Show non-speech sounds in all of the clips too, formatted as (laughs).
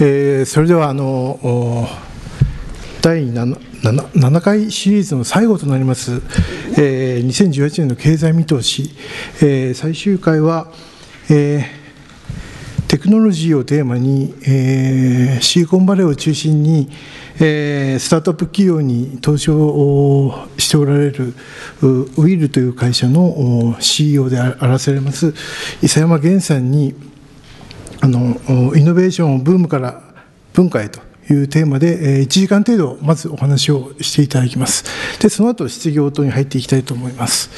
えー、それではあの第 7, 7, 7回シリーズの最後となります、えー、2018年の経済見通し、えー、最終回は、えーテクノロジーをテーマに、えー、シリコンバレーを中心に、えー、スタートアップ企業に投資をしておられるウィルという会社の CEO であらせられます伊佐山源さんにあのイノベーションをブームから文化へというテーマで1時間程度まずお話をしていただきます。でその後質疑応答に入っていきたいと思います、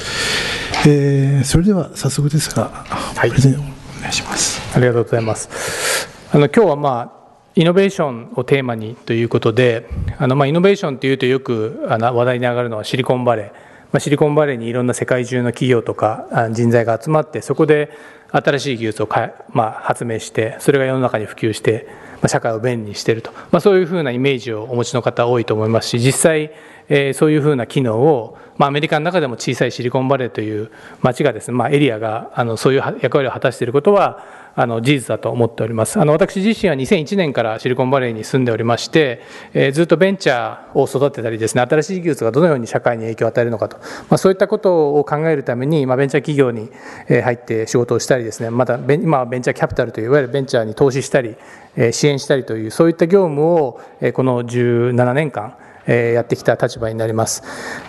えー、それでは早速ですが、はい、プレゼンをお願いします。ありがとうございます。あの今日はまあイノベーションをテーマにということであのまあイノベーションというとよくあの話題に上がるのはシリコンバレー、まあ、シリコンバレーにいろんな世界中の企業とか人材が集まってそこで新しい技術をか、まあ、発明してそれが世の中に普及してまあ社会を便利にしていると、まあ、そういうふうなイメージをお持ちの方多いと思いますし実際えー、そういうふうな機能を、まあ、アメリカの中でも小さいシリコンバレーという街がですね、まあ、エリアがあのそういう役割を果たしていることはあの事実だと思っております。あの私自身は2001年からシリコンバレーに住んでおりまして、えー、ずっとベンチャーを育てたりですね新しい技術がどのように社会に影響を与えるのかと、まあ、そういったことを考えるために、まあ、ベンチャー企業に入って仕事をしたりですね。また今はベンチャーキャピタルといういわゆるベンチャーに投資したり支援したりというそういった業務をこの17年間やってきた立場になります。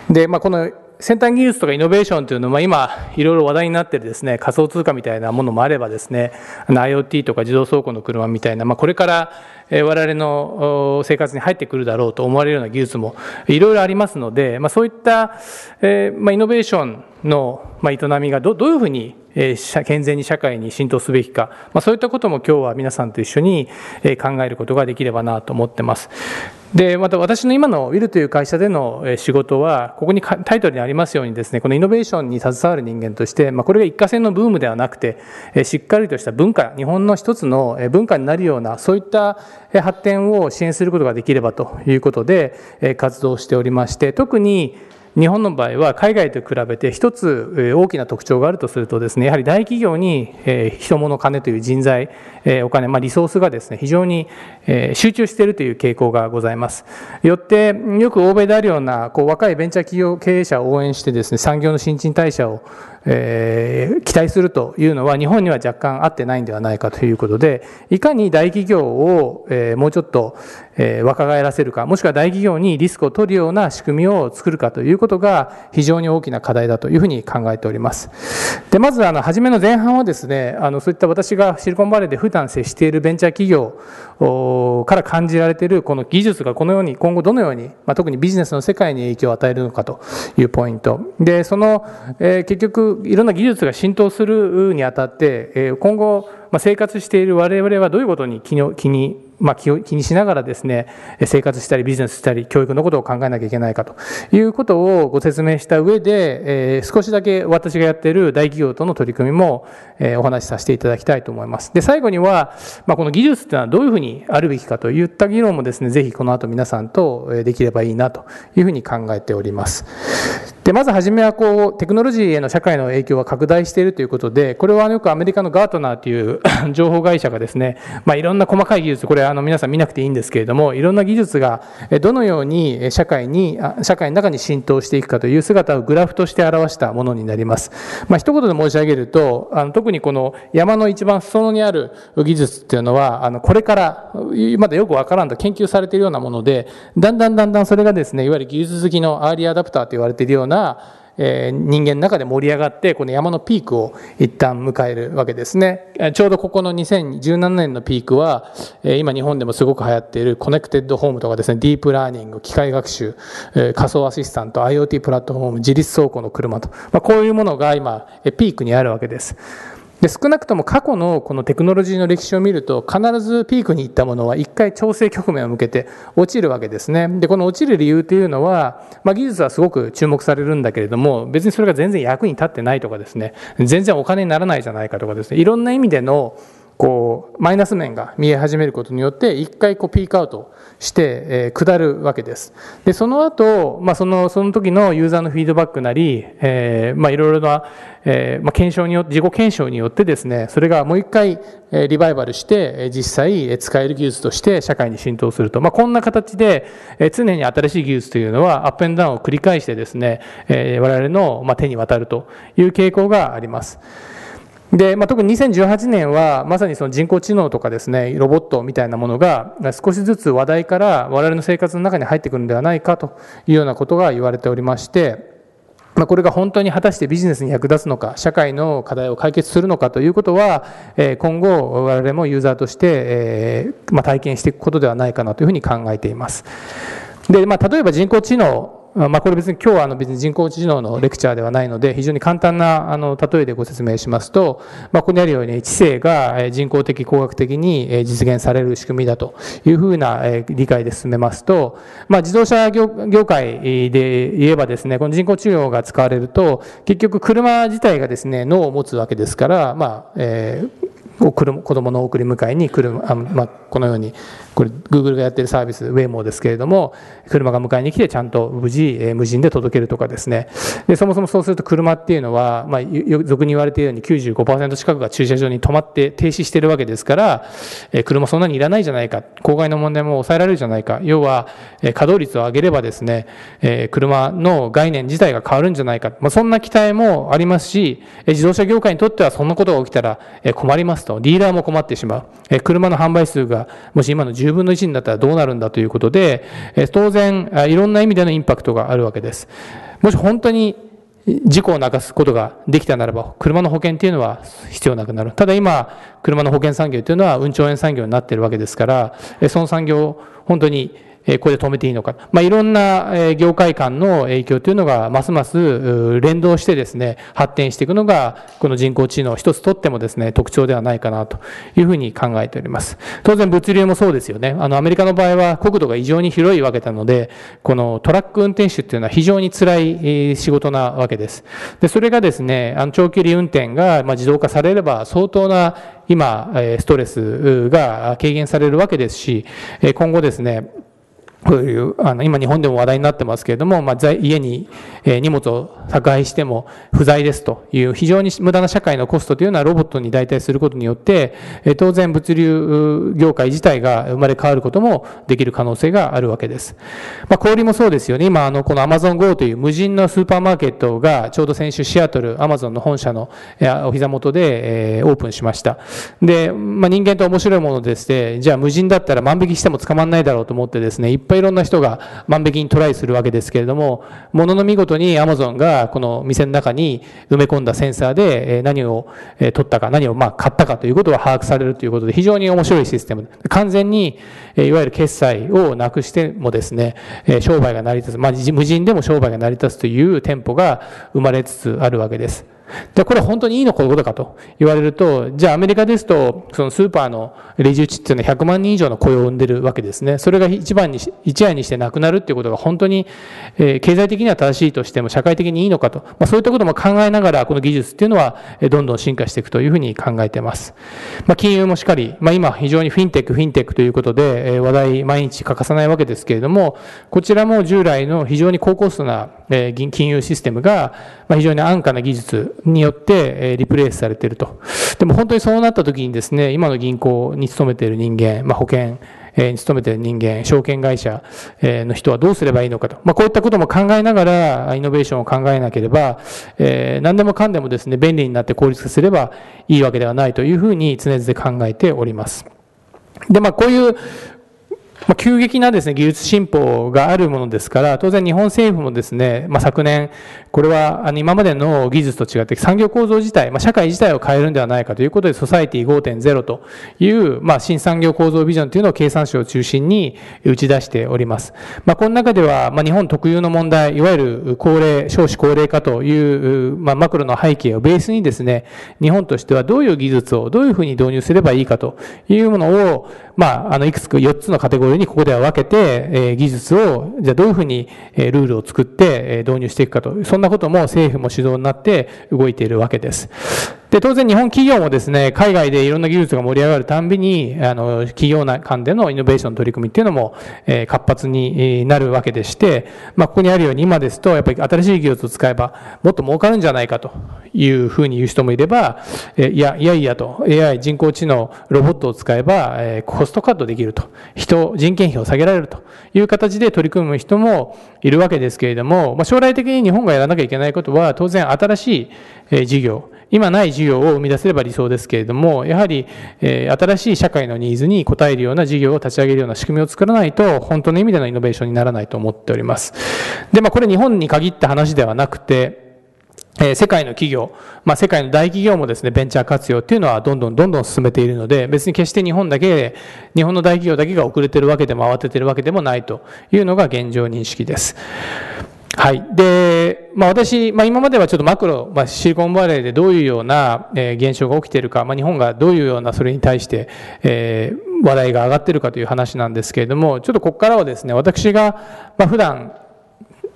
で、まあ、この先端技術とかイノベーションというのは今いろいろ話題になっているですね仮想通貨みたいなものもあればですね IoT とか自動走行の車みたいな、まあ、これから我々の生活に入ってくるだろうと思われるような技術もいろいろありますので、まあ、そういった、えまあ、イノベーションの、営みがどどういうふうにえ健全に社会に浸透すべきか、まあ、そういったことも今日は皆さんと一緒に考えることができればなと思ってます。で、また私の今のウィルという会社での仕事は、ここにタイトルにありますようにですね、このイノベーションに携わる人間として、まあ、これが一過性のブームではなくて、しっかりとした文化、日本の一つの文化になるような、そういった発展を支援することができればということで、活動しておりまして、特に日本の場合は海外と比べて一つ大きな特徴があるとするとですねやはり大企業に人物金という人材お金、まあ、リソースがですね非常に集中しているという傾向がございます。よってよく欧米であるようなこう若いベンチャー企業経営者を応援してですね産業の新陳代謝をえー、期待するというのは日本には若干合ってないんではないかということでいかに大企業を、えー、もうちょっと、えー、若返らせるかもしくは大企業にリスクを取るような仕組みを作るかということが非常に大きな課題だというふうに考えております。でまずあの初めの前半はですねあのそういった私がシリコンバレーで普段接しているベンチャー企業から感じられているこの技術がこのように今後どのように、まあ、特にビジネスの世界に影響を与えるのかというポイント。でその、えー、結局いろんな技術が浸透するにあたって、今後、生活している我々はどういうことに気に気にまあ、気を気にしながらですね、生活したりビジネスしたり教育のことを考えなきゃいけないかということをご説明した上で、えー、少しだけ私がやっている大企業との取り組みも、え、お話しさせていただきたいと思います。で、最後には、まあ、この技術っていうのはどういうふうにあるべきかといった議論もですね、ぜひこの後皆さんとできればいいなというふうに考えております。で、まずはじめはこう、テクノロジーへの社会の影響は拡大しているということで、これはよくアメリカのガートナーという (coughs) 情報会社がですね、まあ、いろんな細かい技術、これあの皆さん見なくていいんですけれどもいろんな技術がどのように社会に社会の中に浸透していくかという姿をグラフとして表したものになります。まあ、一言で申し上げるとあの特にこの山の一番裾野にある技術っていうのはあのこれからまだよくわからんと研究されているようなものでだんだんだんだんそれがですねいわゆる技術好きのアーリーアダプターと言われているようなえ人間の中で盛り上がってこの山のピークを一旦迎えるわけですね。ちょうどここの2017年のピークは、え今日本でもすごく流行っている connected home とかですねディープラーニング機械学習、え仮想アシスタント IoT プラットフォーム自律走行の車と、まあ、こういうものが今ピークにあるわけです。で少なくとも過去のこのテクノロジーの歴史を見ると必ずピークに行ったものは一回調整局面を向けて落ちるわけですね。でこの落ちる理由というのは、まあ、技術はすごく注目されるんだけれども別にそれが全然役に立ってないとかですね。全然お金にならないじゃないかとかですね。いろんな意味でのこうマイナス面が見え始めることによって一回こうピークアウトして、えー、下るわけです。で、その後、まあ、その、その時のユーザーのフィードバックなり、えー、まあ、いろいろな、えー、まあ、検証によって、自己検証によってですね、それがもう一回、リバイバルして、実際使える技術として社会に浸透すると。まあ、こんな形で、常に新しい技術というのはアップダウンを繰り返してですね、えー、我々の、手に渡るという傾向があります。で、まあ、特に2018年はまさにその人工知能とかですねロボットみたいなものが少しずつ話題から我々の生活の中に入ってくるんではないかというようなことが言われておりましてまあ、これが本当に果たしてビジネスに役立つのか、社会の課題を解決するのかということは、今後、我々もユーザーとして、まあ、体験していくことではないかなというふうに考えています。で、まあ、例えば人工知能まあ、これ別に今日はあの別に人工知能のレクチャーではないので非常に簡単なあの例えでご説明しますと、まあ、ここにあるように知性が人工的工学的に実現される仕組みだというふうな理解で進めますと、まあ、自動車業界で言えばですねこの人工知能が使われると結局車自体がですね脳を持つわけですから、まあえー子供の送り迎えに車、まあ、このようにこれ Google がやってるサービスウェイモーですけれども車が迎えに来てちゃんと無事、無人で届けるとかですね。でそもそもそうすると車っていうのは、まあ、俗に言われているように95%近くが駐車場に止まって停止しているわけですから、車そんなにいらないじゃないか公害の問題も抑えられるじゃないか要は、稼働率を上げればですね、車の概念自体が変わるんじゃないか、まあ、そんな期待もありますし、自動車業界にとってはそんなことが起きたら、困りますとディーラーも困ってしまう、え、車の販売数がもし今の10分の1になったらどうなるんだということで、当然、いろんな意味でのインパクトがあるわけです。もし本当に事故をなくすことができたならば、車の保険っていうのは必要なくなる。ただ今、車の保険産業というのは運兆円産業になっているわけですから、その産業を、本当にこれで止めていいのか。まあ、いろんな業界間の影響というのがますます連動してですね、発展していくのが、この人工知能一つとってもですね、特徴ではないかなというふうに考えております。当然物流もそうですよね。あの、アメリカの場合は国土が異常に広いわけなので、このトラック運転手っていうのは非常に辛い仕事なわけです。で、それがですね、あの長距離運転が自動化されれば相当な今、ストレスが軽減されるわけですし、今後ですね、こういうあの今日本でも話題になってますけれども、まあ、家に荷物を宅配しても不在ですという非常に無駄な社会のコストというのはロボットに代替することによって当然物流業界自体が生まれ変わることもできる可能性があるわけです、まあ、小売もそうですよね。今あのこの AmazonGo という無人のスーパーマーケットがちょうど先週シアトル Amazon の本社のお膝元でオープンしました。で、まあ、人間と面白いものでしてじゃあ無人だったら万引きしても捕まらないだろうと思ってですねぱいいろんな人が万引きにトライするわけですけれども、ものの見事にアマゾンがこの店の中に埋め込んだセンサーで何を取ったか、何をまあ買ったかということが把握されるということで非常に面白いシステム。完全にいわゆる決済をなくしてもですね、商売が成り立つ、まあ無人でも商売が成り立つという店舗が生まれつつあるわけです。で、これ本当にいいのことかと言われると、じゃあアメリカですと、そのスーパーのレジ打ちっていうのは100万人以上の雇用を生んでるわけですね。それが一番に、一夜にしてなくなるっていうことが本当に、えー、経済的には正しいとしても社会的にいいのかと、まあ、そういったことも考えながら、この技術っていうのは、どんどん進化していくというふうに考えてます。まあ、金融もしっかり、まあ、今非常にフィンテック、フィンテックということで、え、話題毎日欠かさないわけですけれども、こちらも従来の非常に高コストな、え、金融システムが、ま、非常に安価な技術によって、えリプレイスされていると。でも本当にそうなった時にですね、今の銀行に勤めている人間、まあ、保険、に勤めている人間、証券会社の人はどうすればいいのかと。まあ、こういったことも考えながら、イノベーションを考えなければ、え、何でもかんでもですね、便利になって効率化すればいいわけではないというふうに常々考えております。で、まあ、こういうまあ、急激なですね、技術進歩があるものですから、当然日本政府もですね、まあ、昨年、これはあの今までの技術と違って産業構造自体、まあ、社会自体を変えるんではないかということで、ソサイティ5.0という、まあ、新産業構造ビジョンというのを経産省を中心に打ち出しております。まあ、この中では、まあ、日本特有の問題、いわゆる高齢、少子高齢化という、まあ、マクロの背景をベースにですね、日本としてはどういう技術をどういうふうに導入すればいいかというものを、まあ、あの、いくつか4つのカテゴリーにここでは分けて、え、技術を、じゃあどういうふうに、え、ルールを作って、え、導入していくかと、そんなことも政府も主導になって動いているわけです。で、当然日本企業もですね、海外でいろんな技術が盛り上がるたんびに、あの、企業間でのイノベーション取り組みっていうのも、えー、活発になるわけでして、まあ、ここにあるように今ですと、やっぱり新しい技術を使えば、もっと儲かるんじゃないかというふうに言う人もいれば、えー、いや、いやいやと、AI、人工知能、ロボットを使えば、えー、コストカットできると。人、人件費を下げられるという形で取り組む人もいるわけですけれども、まあ、将来的に日本がやらなきゃいけないことは、当然新しい事業、今ない事業を生み出せれば理想ですけれども、やはり、えー、新しい社会のニーズに応えるような事業を立ち上げるような仕組みを作らないと、本当の意味でのイノベーションにならないと思っております。で、まあ、これ日本に限った話ではなくて、えー、世界の企業、まあ、世界の大企業もですね、ベンチャー活用っていうのはどんどんどんどん進めているので、別に決して日本だけ、日本の大企業だけが遅れてるわけでも慌ててるわけでもないというのが現状認識です。はい。で、まあ私、まあ今まではちょっとマクロ、まあシリコンバレーでどういうような、え、現象が起きているか、まあ日本がどういうようなそれに対して、えー、話題が上がっているかという話なんですけれども、ちょっとここからはですね、私が、まあ普段、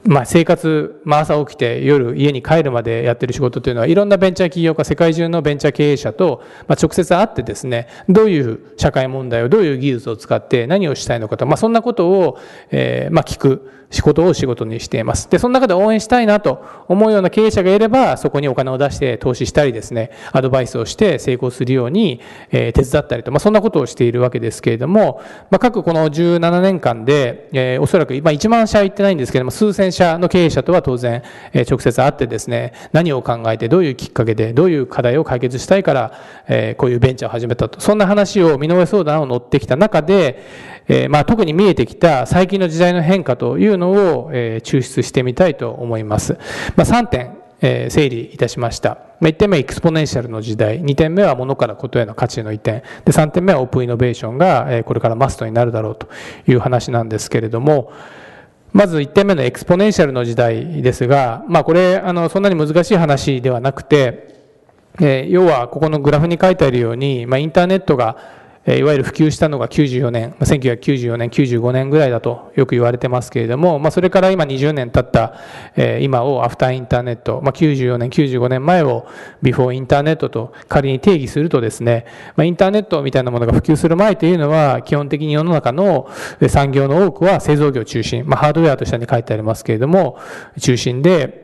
まあ、生活、まあ、朝起きて夜家に帰るまでやってる仕事というのはいろんなベンチャー企業家世界中のベンチャー経営者と、まあ、直接会ってですねどういう社会問題をどういう技術を使って何をしたいのかと、まあ、そんなことを、えーまあ、聞く仕事を仕事にしています。で、その中で応援したいなと思うような経営者がいれば、そこにお金を出して投資したりですね、アドバイスをして成功するように、え、手伝ったりと、まあ、そんなことをしているわけですけれども、まあ、各この17年間で、えー、おそらく、まあ、1万社行ってないんですけども、数千社の経営者とは当然、え、直接会ってですね、何を考えて、どういうきっかけで、どういう課題を解決したいから、え、こういうベンチャーを始めたと。そんな話を見ながら相談を乗ってきた中で、えー、まあ、特に見えてきた最近の時代の変化というのを、えー、抽出してみたいと思います。まあ、3点、えー、整理いたしました。1点目は exponential の時代、2点目は物からことへの価値の移転、で3点目はオープンイノベーションが、これからマストになるだろうという話なんですけれども、まず1点目の exponential の時代ですが、まあこれ、あの、そんなに難しい話ではなくて、え、要はここのグラフに書いてあるように、まあインターネットがいわゆる普及したのが94年、1994年、95年ぐらいだとよく言われてますけれども、まあ、それから今20年経った、え今を after internet、まあ、94年、95年前を before internet と仮に定義するとですね、まあ、インターネットみたいなものが普及する前というのは、基本的に世の中の産業の多くは製造業中心、まあ、ハードウェアと下に書いてありますけれども、中心で、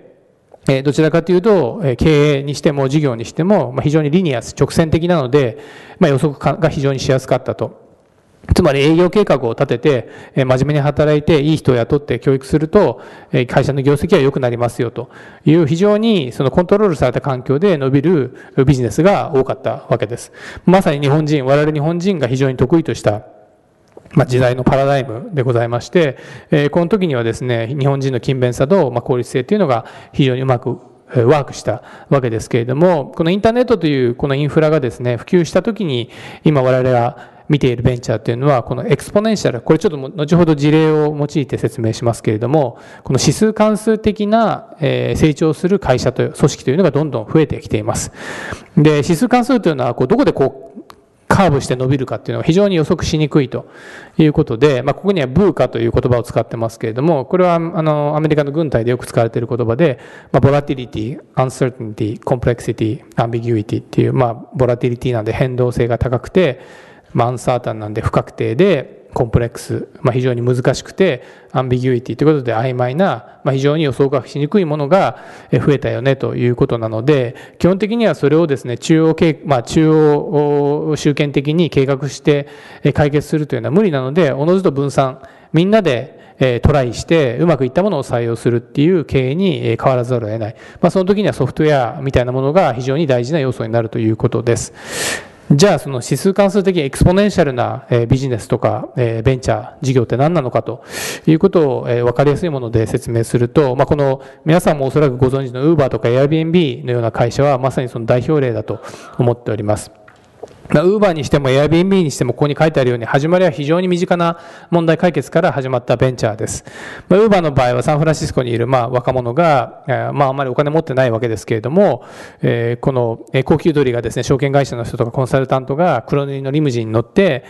えどちらかというと、え経営にしても事業にしても、ま非常にリニアス、直線的なので、ま予測が非常にしやすかったと。つまり営業計画を立てて、え真面目に働いていい人を雇って教育すると、え会社の業績は良くなりますよという非常にそのコントロールされた環境で伸びるビジネスが多かったわけです。まさに日本人、我々日本人が非常に得意としたまあ、時代のパラダイムでございまして、えー、この時にはですね、日本人の勤勉さと、まあ、効率性というのが非常にうまくワークしたわけですけれども、このインターネットというこのインフラがですね、普及した時に、今我々が見ているベンチャーというのは、この exponential、これちょっと後ほど事例を用いて説明しますけれども、この指数関数的な成長する会社という、組織というのがどんどん増えてきています。で、指数関数というのは、こうどこでこう、カーブして伸びるかっていうのは非常に予測しにくいということで、まあ、ここには VUCA という言葉を使ってますけれども、これはあのアメリカの軍隊でよく使われている言葉で、まあ、 volatility、uncertainty、complexity、ambiguity っていう、まあ、 volatility なんで変動性が高くて、まあ、 uncertain なんで不確定で、 complex、まあ、非常に難しくて、 ambiguity ということで曖昧な、まあ、非常に予想がしにくいものが増えたよねということなので、基本的にはそれをですね、中央計、まあ、中央集権的に計画して解決するというのは無理なので、おのずと分散、みんなでトライしてうまくいったものを採用するっていう経営に変わらざるを得ない。まあ、その時にはソフトウェアみたいなものが非常に大事な要素になるということです。じゃあその指数関数的 exponential なビジネスとかベンチャー事業って何なのかということを分かりやすいもので説明すると、まあ、この皆さんもおそらくご存知の Uber とか Airbnb のような会社はまさにその代表例だと思っております。まあ、ウーバーにしてもエアビンビーにしてもここに書いてあるように始まりは非常に身近な問題解決から始まったベンチャーです。まあ、ウーバーの場合はサンフランシスコにいるまあ若者が、え、まああまりお金持ってないわけですけれども、えー、この高級鳥がですね、証券会社の人とかコンサルタントが黒塗りのリムジンに乗って、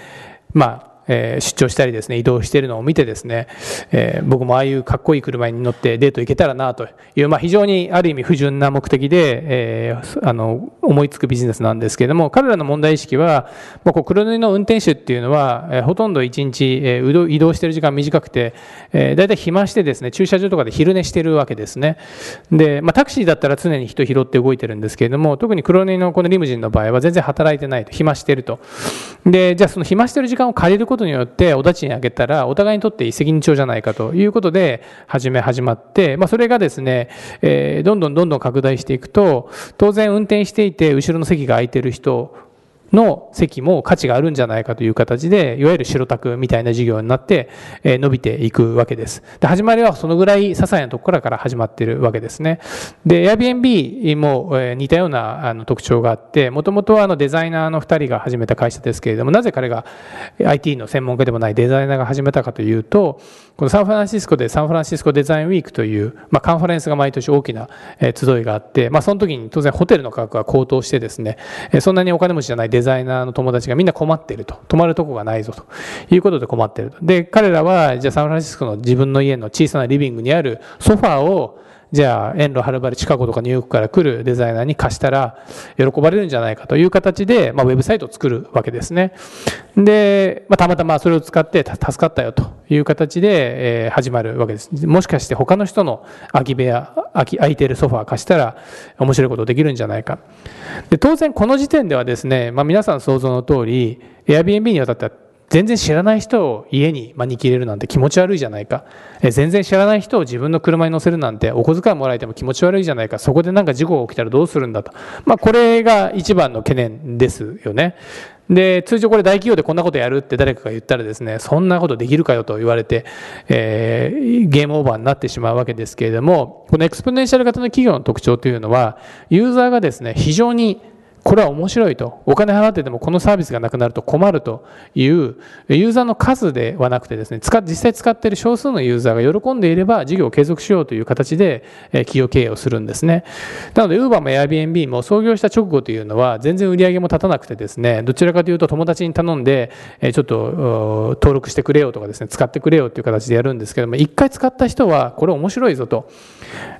まあ、えー、出張したりですね、移動しているのを見てですね、えー、僕もああいうかっこいい車に乗ってデート行けたらなという、まあ、非常にある意味不純な目的で、えー、あの、思いつくビジネスなんですけれども、彼らの問題意識は、もうこう黒塗りの運転手っていうのは、えー、ほとんど1日、えー、移動している時間短くて、えー、大体暇してですね、駐車場とかで昼寝してるわけですね。で、まあ、タクシーだったら常に人拾って動いてるんですけれども、特に黒塗りのこのリムジンの場合は全然働いてないと、暇してると。で、じゃあその暇してる時間を借りることことによって、お立ちにあげたら、お互いにとって一石二鳥じゃないかということで、始め始まって、まあ、それがですね、えー、どんどんどんどん拡大していくと、当然運転していて、後ろの席が空いてる人の席も価値があるんじゃないかという形で、いわゆる白タクみたいな事業になって、え伸びていくわけです。で、始まりはそのぐらい些細なところから始まっているわけですね。で、Airbnb も、え似たようなあの特徴があって、もともとはあのデザイナーの2人が始めた会社ですけれども、なぜ彼が IT の専門家でもないデザイナーが始めたかというと、このサンフランシスコでサンフランシスコデザインウィークという、まあ、カンファレンスが毎年大きな、集いがあって、まあ、その時に当然ホテルの価格が高騰してですね、そんなにお金持ちじゃないデザイナーの友達がみんな困っていると。泊まるとこがないぞということで困っていると。で、彼らは、じゃあサンフランシスコの自分の家の小さなリビングにあるソファーをじゃあ、遠路はるばるシカゴとかニューヨークから来るデザイナーに貸したら喜ばれるんじゃないかという形で、まあ、ウェブサイトを作るわけですね。で、まあ、たまたまそれを使って助かったよという形で、え、始まるわけです。もしかして他の人の空き部屋、空き、空いているソファー貸したら面白いことできるんじゃないか。で、当然この時点ではですね、まあ、皆さん想像の通り、Airbnb にわたっては全然知らない人を家に招き入れるなんて気持ち悪いじゃないか。え全然知らない人を自分の車に乗せるなんてお小遣いもらえても気持ち悪いじゃないか。そこでなんか事故が起きたらどうするんだと。まあこれが一番の懸念ですよね。で、通常これ大企業でこんなことやるって誰かが言ったらですね、そんなことできるかよと言われて、えー、ゲームオーバーになってしまうわけですけれども、この exponential 型の企業の特徴というのは、ユーザーがですね、非常にこれは面白いと。お金払ってでもこのサービスがなくなると困るというユーザーの数ではなくてですね、実際使っている少数のユーザーが喜んでいれば事業を継続しようという形で企業経営をするんですね。なので Uber も Airbnb も創業した直後というのは全然売り上げも立たなくてですね、どちらかというと友達に頼んでちょっと登録してくれよとかですね、使ってくれよという形でやるんですけども、一回使った人はこれ面白いぞと。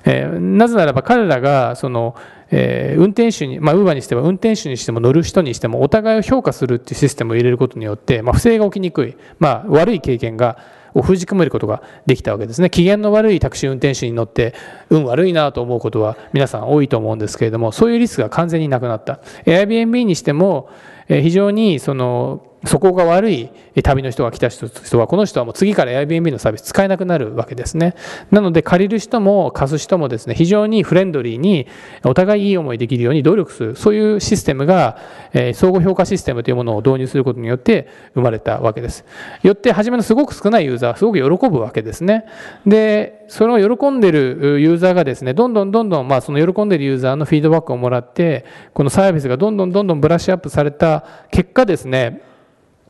えー、なぜならば彼らがそのえー、運転手に、まあ、ウーバーにしても運転手にしても乗る人にしてもお互いを評価するっていうシステムを入れることによって、まあ、不正が起きにくい、まあ、悪い経験がを封じ込めることができたわけですね。機嫌の悪いタクシー運転手に乗って運悪いなと思うことは皆さん多いと思うんですけれども、そういうリスクが完全になくなった。Airbnb にしても、非常にそのそこが悪い旅の人が来た人は、この人はもう次から Airbnb のサービス使えなくなるわけですね。なので借りる人も貸す人もですね、非常にフレンドリーにお互いいい思いできるように努力する、そういうシステムが、え、相互評価システムというものを導入することによって生まれたわけです。よって初めのすごく少ないユーザーはすごく喜ぶわけですね。で、それを喜んでるユーザーがですね、どんどんどんどん、まあその喜んでるユーザーのフィードバックをもらって、このサービスがどんどんどんどんブラッシュアップされた結果ですね、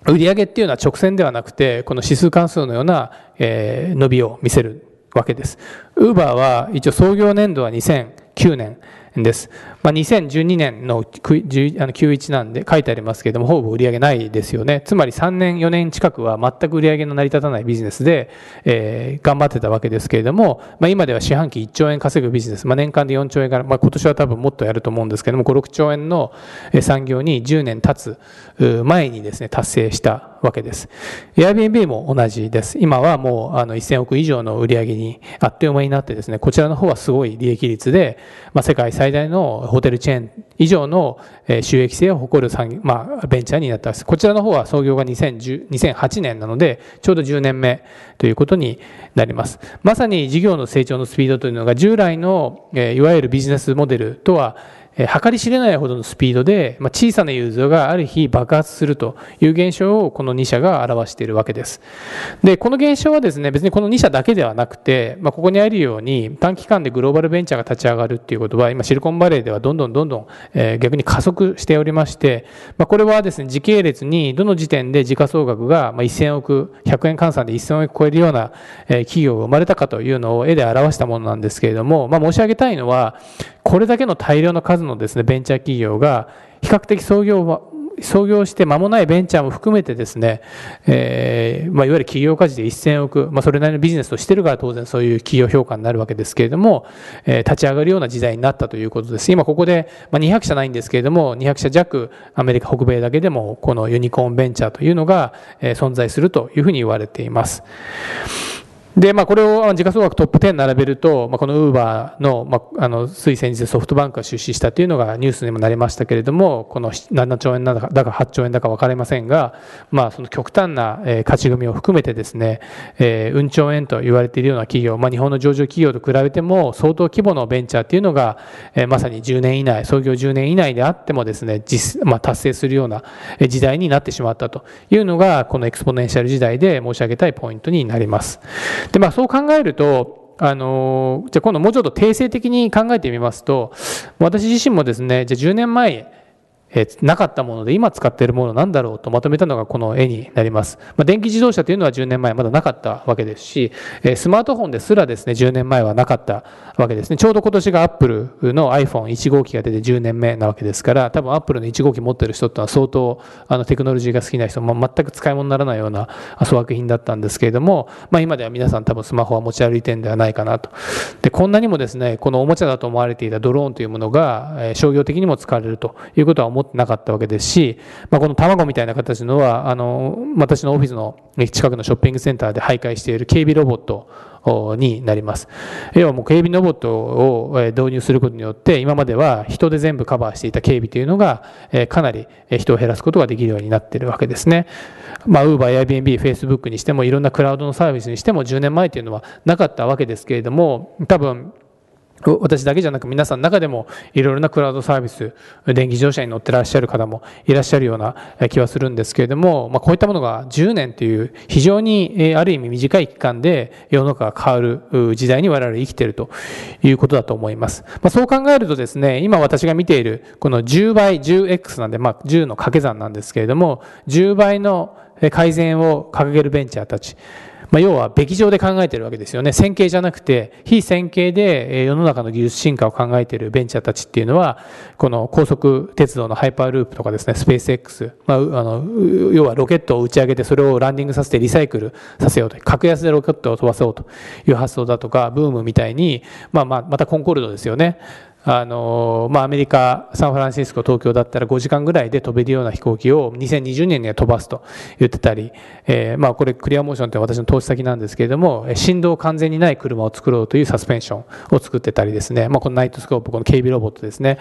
売上っていうのは直線ではなくて、この指数関数のような、えー、伸びを見せるわけです。ウーバーは一応創業年度は2009年です。まあ、2012年の91なんで書いてありますけれども、ほぼ売り上げないですよね。つまり3年、4年近くは全く売り上げの成り立たないビジネスで、えー、頑張ってたわけですけれども、まあ、今では四半期1兆円稼ぐビジネス、まあ、年間で4兆円から、まあ、今年は多分もっとやると思うんですけれども、5、6兆円の産業に10年経つ前にですね、達成したわけです。Airbnb も同じです。今はもうあの1000億以上の売り上げにあっという間になってですね、こちらの方はすごい利益率で、まあ、世界最大のホテルチェーン以上の収益性を誇る産、まあ、ベンチャーになったこちらの方は創業が2010 2008年なので、ちょうど10年目ということになります。まさに事業の成長のスピードというのが従来の、いわゆるビジネスモデルとは計り知れないほどのスピードで、まあ、小さなユーザーがある日爆発するという現象をこの2社が表しているわけです。で、この現象はですね、別にこの2社だけではなくて、まあ、ここにあるように短期間でグローバルベンチャーが立ち上がるっていうことは、今シリコンバレーではどんどんどんどん、えー、逆に加速しておりまして、まあ、これはですね、時系列にどの時点で時価総額が1000億、100円換算で1000億超えるような企業が生まれたかというのを絵で表したものなんですけれども、まあ、申し上げたいのは、これだけの大量の数ののですね、ベンチャー企業が、比較的創業は、創業して間もないベンチャーも含めてですね、えーまあ、いわゆる企業価値で1000億、まあ、それなりのビジネスをしてるから当然そういう企業評価になるわけですけれども、えー、立ち上がるような時代になったということです。今ここで、まあ、200社ないんですけれども、200社弱、アメリカ北米だけでもこのユニコーンベンチャーというのが、えー、存在するというふうに言われています。で、まあ、これを時価総額トップ10並べると、まあ、このウーバーの、まあ、あの、つい先日ソフトバンクが出資したというのがニュースにもなりましたけれども、この7兆円だか8兆円だか分かりませんが、まあ、その極端な、え勝ち組を含めてですね、えー、運兆円と言われているような企業、まあ、日本の上場企業と比べても相当規模のベンチャーっていうのが、えー、まさに10年以内、創業10年以内であってもですね、実、まあ、達成するような時代になってしまったというのが、この exponential 時代で申し上げたいポイントになります。で、まあ、そう考えると、あの、じゃあ今度もうちょっと定性的に考えてみますと、私自身もですね、じゃあ10年前、えー、なかったもので今使っているものなんだろうとまとめたのがこの絵になります。まあ、電気自動車というのは10年前まだなかったわけですし、えー、スマートフォンですらですね、10年前はなかったわけですね。ちょうど今年がアップルの iPhone1 号機が出て10年目なわけですから、多分アップルの1号機持ってる人ってのは相当あのテクノロジーが好きな人、まあ、全く使い物にならないような粗悪品だったんですけれども、まあ、今では皆さん多分スマホは持ち歩いてるんではないかなと。で、こんなにもですね、このおもちゃだと思われていたドローンというものが、え、商業的にも使われるということは思持ってなかったわけですし、まあ、この卵みたいな形のは、あの、私のオフィスの近くのショッピングセンターで徘徊している警備ロボットになります。要はもう警備ロボットを導入することによって、今までは人で全部カバーしていた警備というのが、かなり人を減らすことができるようになっているわけですね。まあ、Uber、Airbnb、Facebook にしても、いろんなクラウドのサービスにしても、10年前というのはなかったわけですけれども、多分、私だけじゃなく皆さんの中でもいろいろなクラウドサービス、電気自動車に乗ってらっしゃる方もいらっしゃるような気はするんですけれども、まあ、こういったものが10年という非常にある意味短い期間で世の中が変わる時代に我々生きているということだと思います。まあ、そう考えるとですね、今私が見ているこの10倍、10X なんで、まあ、10の掛け算なんですけれども、10倍の改善を掲げるベンチャーたち、まあ、要は、べき乗で考えてるわけですよね。線形じゃなくて、非線形で世の中の技術進化を考えてるベンチャーたちっていうのは、この高速鉄道のハイパーループとかですね、 Space X、まあ、あの、要はロケットを打ち上げて、それをランディングさせてリサイクルさせようと。格安でロケットを飛ばそうという発想だとか、ブームみたいに、まあまあ、またコンコルドですよね。あのまあ、アメリカ、サンフランシスコ、東京だったら5時間ぐらいで飛べるような飛行機を2020年には飛ばすと言ってたり、えー、まあ、これクリアモーションって私の投資先なんですけれども、振動完全にない車を作ろうというサスペンションを作ってたりですね、まあ、このナイトスコープ、この警備ロボットですね、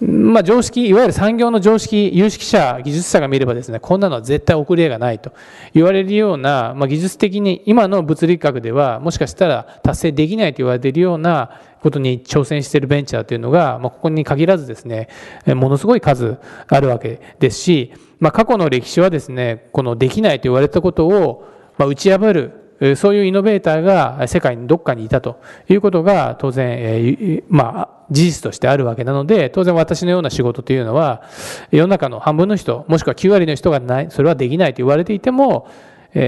まあ、常識、いわゆる産業の常識、有識者、技術者が見ればですね、こんなのは絶対送り絵がないと言われるような、まあ、技術的に今の物理学ではもしかしたら達成できないと言われているようなことに挑戦しているベンチャーというのが、まあ、ここに限らずですね、ものすごい数あるわけですし、まあ、過去の歴史はですね、このできないと言われたことを、打ち破るそういうイノベーターが世界にどっかにいたということが当然、まあ、事実としてあるわけなので、当然私のような仕事というのは、世の中の半分の人、もしくは9割の人がない、それはできないと言われていても、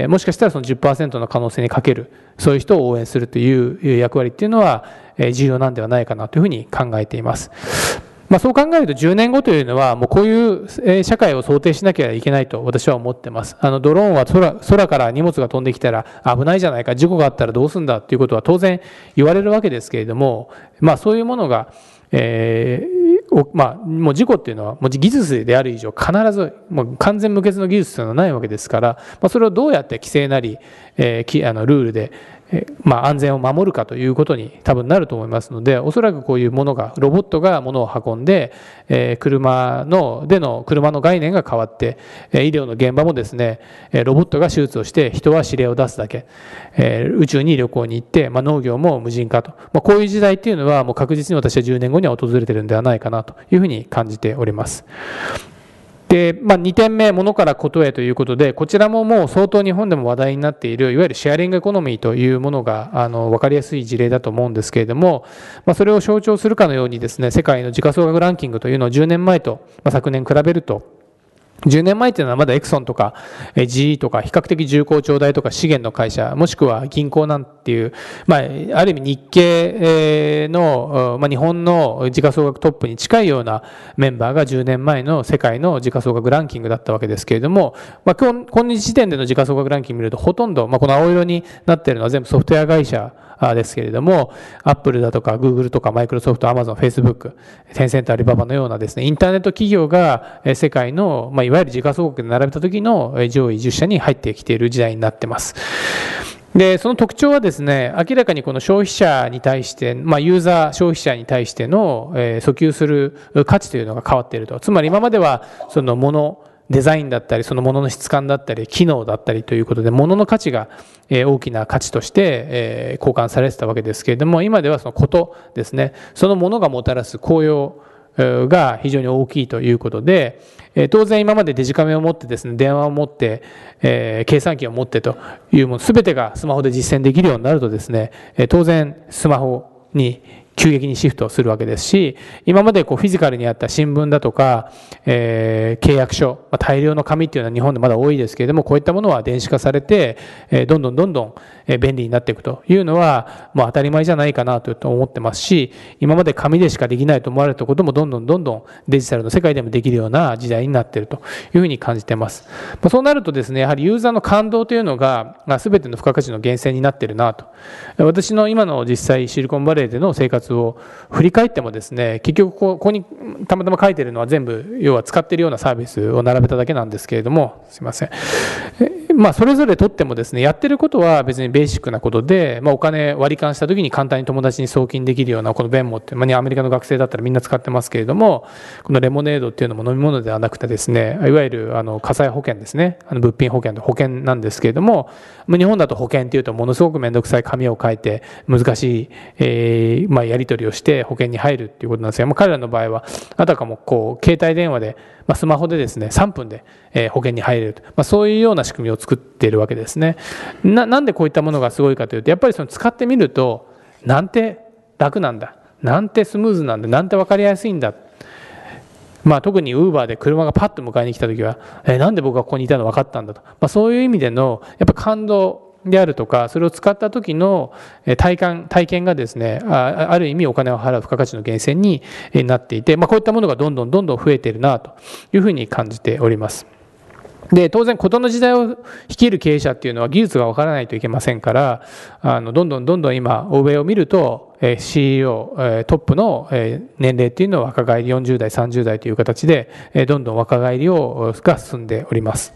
もしかしたらその10%の可能性にかける、そういう人を応援するという役割っていうのは、重要なんではないかなというふうに考えています。まあ、そう考えると10年後というのは、もうこういう社会を想定しなきゃいけないと私は思ってます。あの、ドローンは空空から荷物が飛んできたら危ないじゃないか、事故があったらどうすんだっていうことは当然言われるわけですけれども、まあそういうものが、えー、まあ、もう事故っていうのは、もう技術である以上、必ず、もう完全無欠の技術というのはないわけですから、まあ、それをどうやって規制なり、えー、あのルールで、まあ、安全を守るかということに多分なると思いますので、おそらくこういうものが、ロボットが物を運んで、え、車の、での車の概念が変わって、え、医療の現場もですね、ロボットが手術をして人は指令を出すだけ、え、宇宙に旅行に行って、まあ、農業も無人化と、まあ、こういう時代っていうのはもう確実に私は10年後には訪れてるんではないかなというふうに感じております。で、まあ、2点目、物からことへということで、こちらももう相当日本でも話題になっている、いわゆるシェアリングエコノミーというものが、あの、わかりやすい事例だと思うんですけれども、まあ、それを象徴するかのようにですね、世界の時価総額ランキングというのを10年前と、まあ、昨年比べると、10年前っていうのはまだエクソンとか GE とか比較的重厚長大とか資源の会社もしくは銀行なんていう、まあ、ある意味日系の、まあ、日本の時価総額トップに近いようなメンバーが10年前の世界の時価総額ランキングだったわけですけれども、まあ、今今日時点での時価総額ランキング見るとほとんど、まあ、この青色になっているのは全部ソフトウェア会社ですけれども、アップルだとか、グーグルとか、マイクロソフト、アマゾン、フェイスブック、テンセント、アリババのようなですね、インターネット企業が世界の、まあ、いわゆる時価総額で並べた時の上位10社に入ってきている時代になってます。で、その特徴はですね、明らかにこの消費者に対して、まあ、ユーザー、消費者に対しての、えー、訴求する価値というのが変わっていると。つまり今までは、そのもの、デザインだったり、そのものの質感だったり、機能だったりということで、ものの価値が大きな価値として交換されてたわけですけれども、今ではそのことですね、そのものがもたらす効用が非常に大きいということで、当然今までデジカメを持ってですね、電話を持って、計算機を持ってというもの、すべてがスマホで実践できるようになるとですね、当然スマホに急激にシフトするわけですし、今までこうフィジカルにあった新聞だとか、えー、契約書、まあ、大量の紙っていうのは日本でまだ多いですけれども、こういったものは電子化されて、えー、どんどんどんどん便利になっていくというのは、もう当たり前じゃないかなと思ってますし、今まで紙でしかできないと思われたこともどんどんどんどんデジタルの世界でもできるような時代になっているというふうに感じています。ま、そうなるとですね、やはりユーザーの感動というのが、まあ、全ての付加価値の源泉になっているなと。私の今の実際シリコンバレーでの生活を振り返ってもですね結局ここにたまたま書いているのは全部要は使っているようなサービスを並べただけなんですけれどもすいませんまあそれぞれとってもですねやってることは別にベーシックなことで、まあ、お金割り勘した時に簡単に友達に送金できるようなこのベンモって、まあ、アメリカの学生だったらみんな使ってますけれどもこのレモネードっていうのも飲み物ではなくてですねいわゆるあの火災保険ですね。あの物品保険と保険なんですけれどもま日本だと保険っていうとものすごく面倒くさい紙を書いて難しい、えーまあ、やり取りをして保険に入るっていうことなんですが、まあ、彼らの場合はあたかもこう携帯電話で、まあ、スマホでですね3分で、え、保険に入れると、まあ、そういうような仕組みを作っているわけですね。ななんでこういったものがすごいかというとやっぱりその使ってみるとなんて楽なんだ。なんてスムーズなんだ。なんて分かりやすいんだ。まあ、特にウーバーで車がパッと迎えに来た時は、えー、なんで僕がここにいたの分かったんだと、まあ、そういう意味でのやっぱ感動であるとかそれを使った時の体感体験がですねある意味お金を払う付加価値の源泉になっていて、まあ、こういったものがどんどんどんどん増えているなというふうに感じております。で当然事の時代を率いる経営者っていうのは技術が分からないといけませんからあのどんどんどんどん今欧米を見ると CEO トップの年齢っていうのは若返り40代30代という形でどんどん若返りをが進んでおります。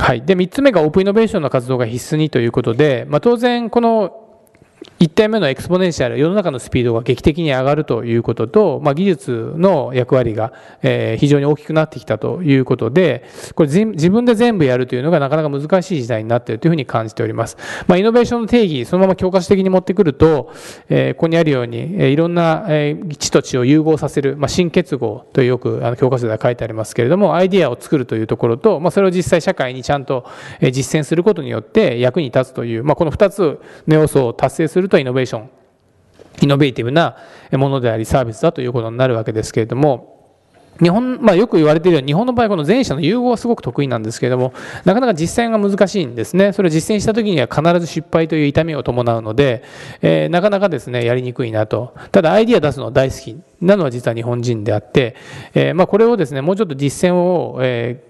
はい、で3つ目がオープンイノベーションの活動が必須にということで、まあ、当然この1点目の exponential、世の中のスピードが劇的に上がるということと、まあ、技術の役割が、え非常に大きくなってきたということで、これ自分で全部やるというのがなかなか難しい時代になっているというふうに感じております。まあ、イノベーションの定義、そのまま教科書的に持ってくると、えここにあるように、えいろんな、え知と知を融合させる、まあ、新結合というよくあの教科書では書いてありますけれども、アイディアを作るというところと、まあ、それを実際社会にちゃんと実践することによって役に立つという、まあ、この2つの要素を達成するとイノベーション、イノベーティブなものでありサービスだということになるわけですけれども、日本、まあ、よく言われているように、日本の場合、この前者の融合はすごく得意なんですけれども、なかなか実践が難しいんですね。それを実践した時には必ず失敗という痛みを伴うので、えー、なかなかですね、やりにくいなと。ただ、アイディア出すのは大好きなのは実は日本人であって、えー、まあ、これをですね、もうちょっと実践を、えー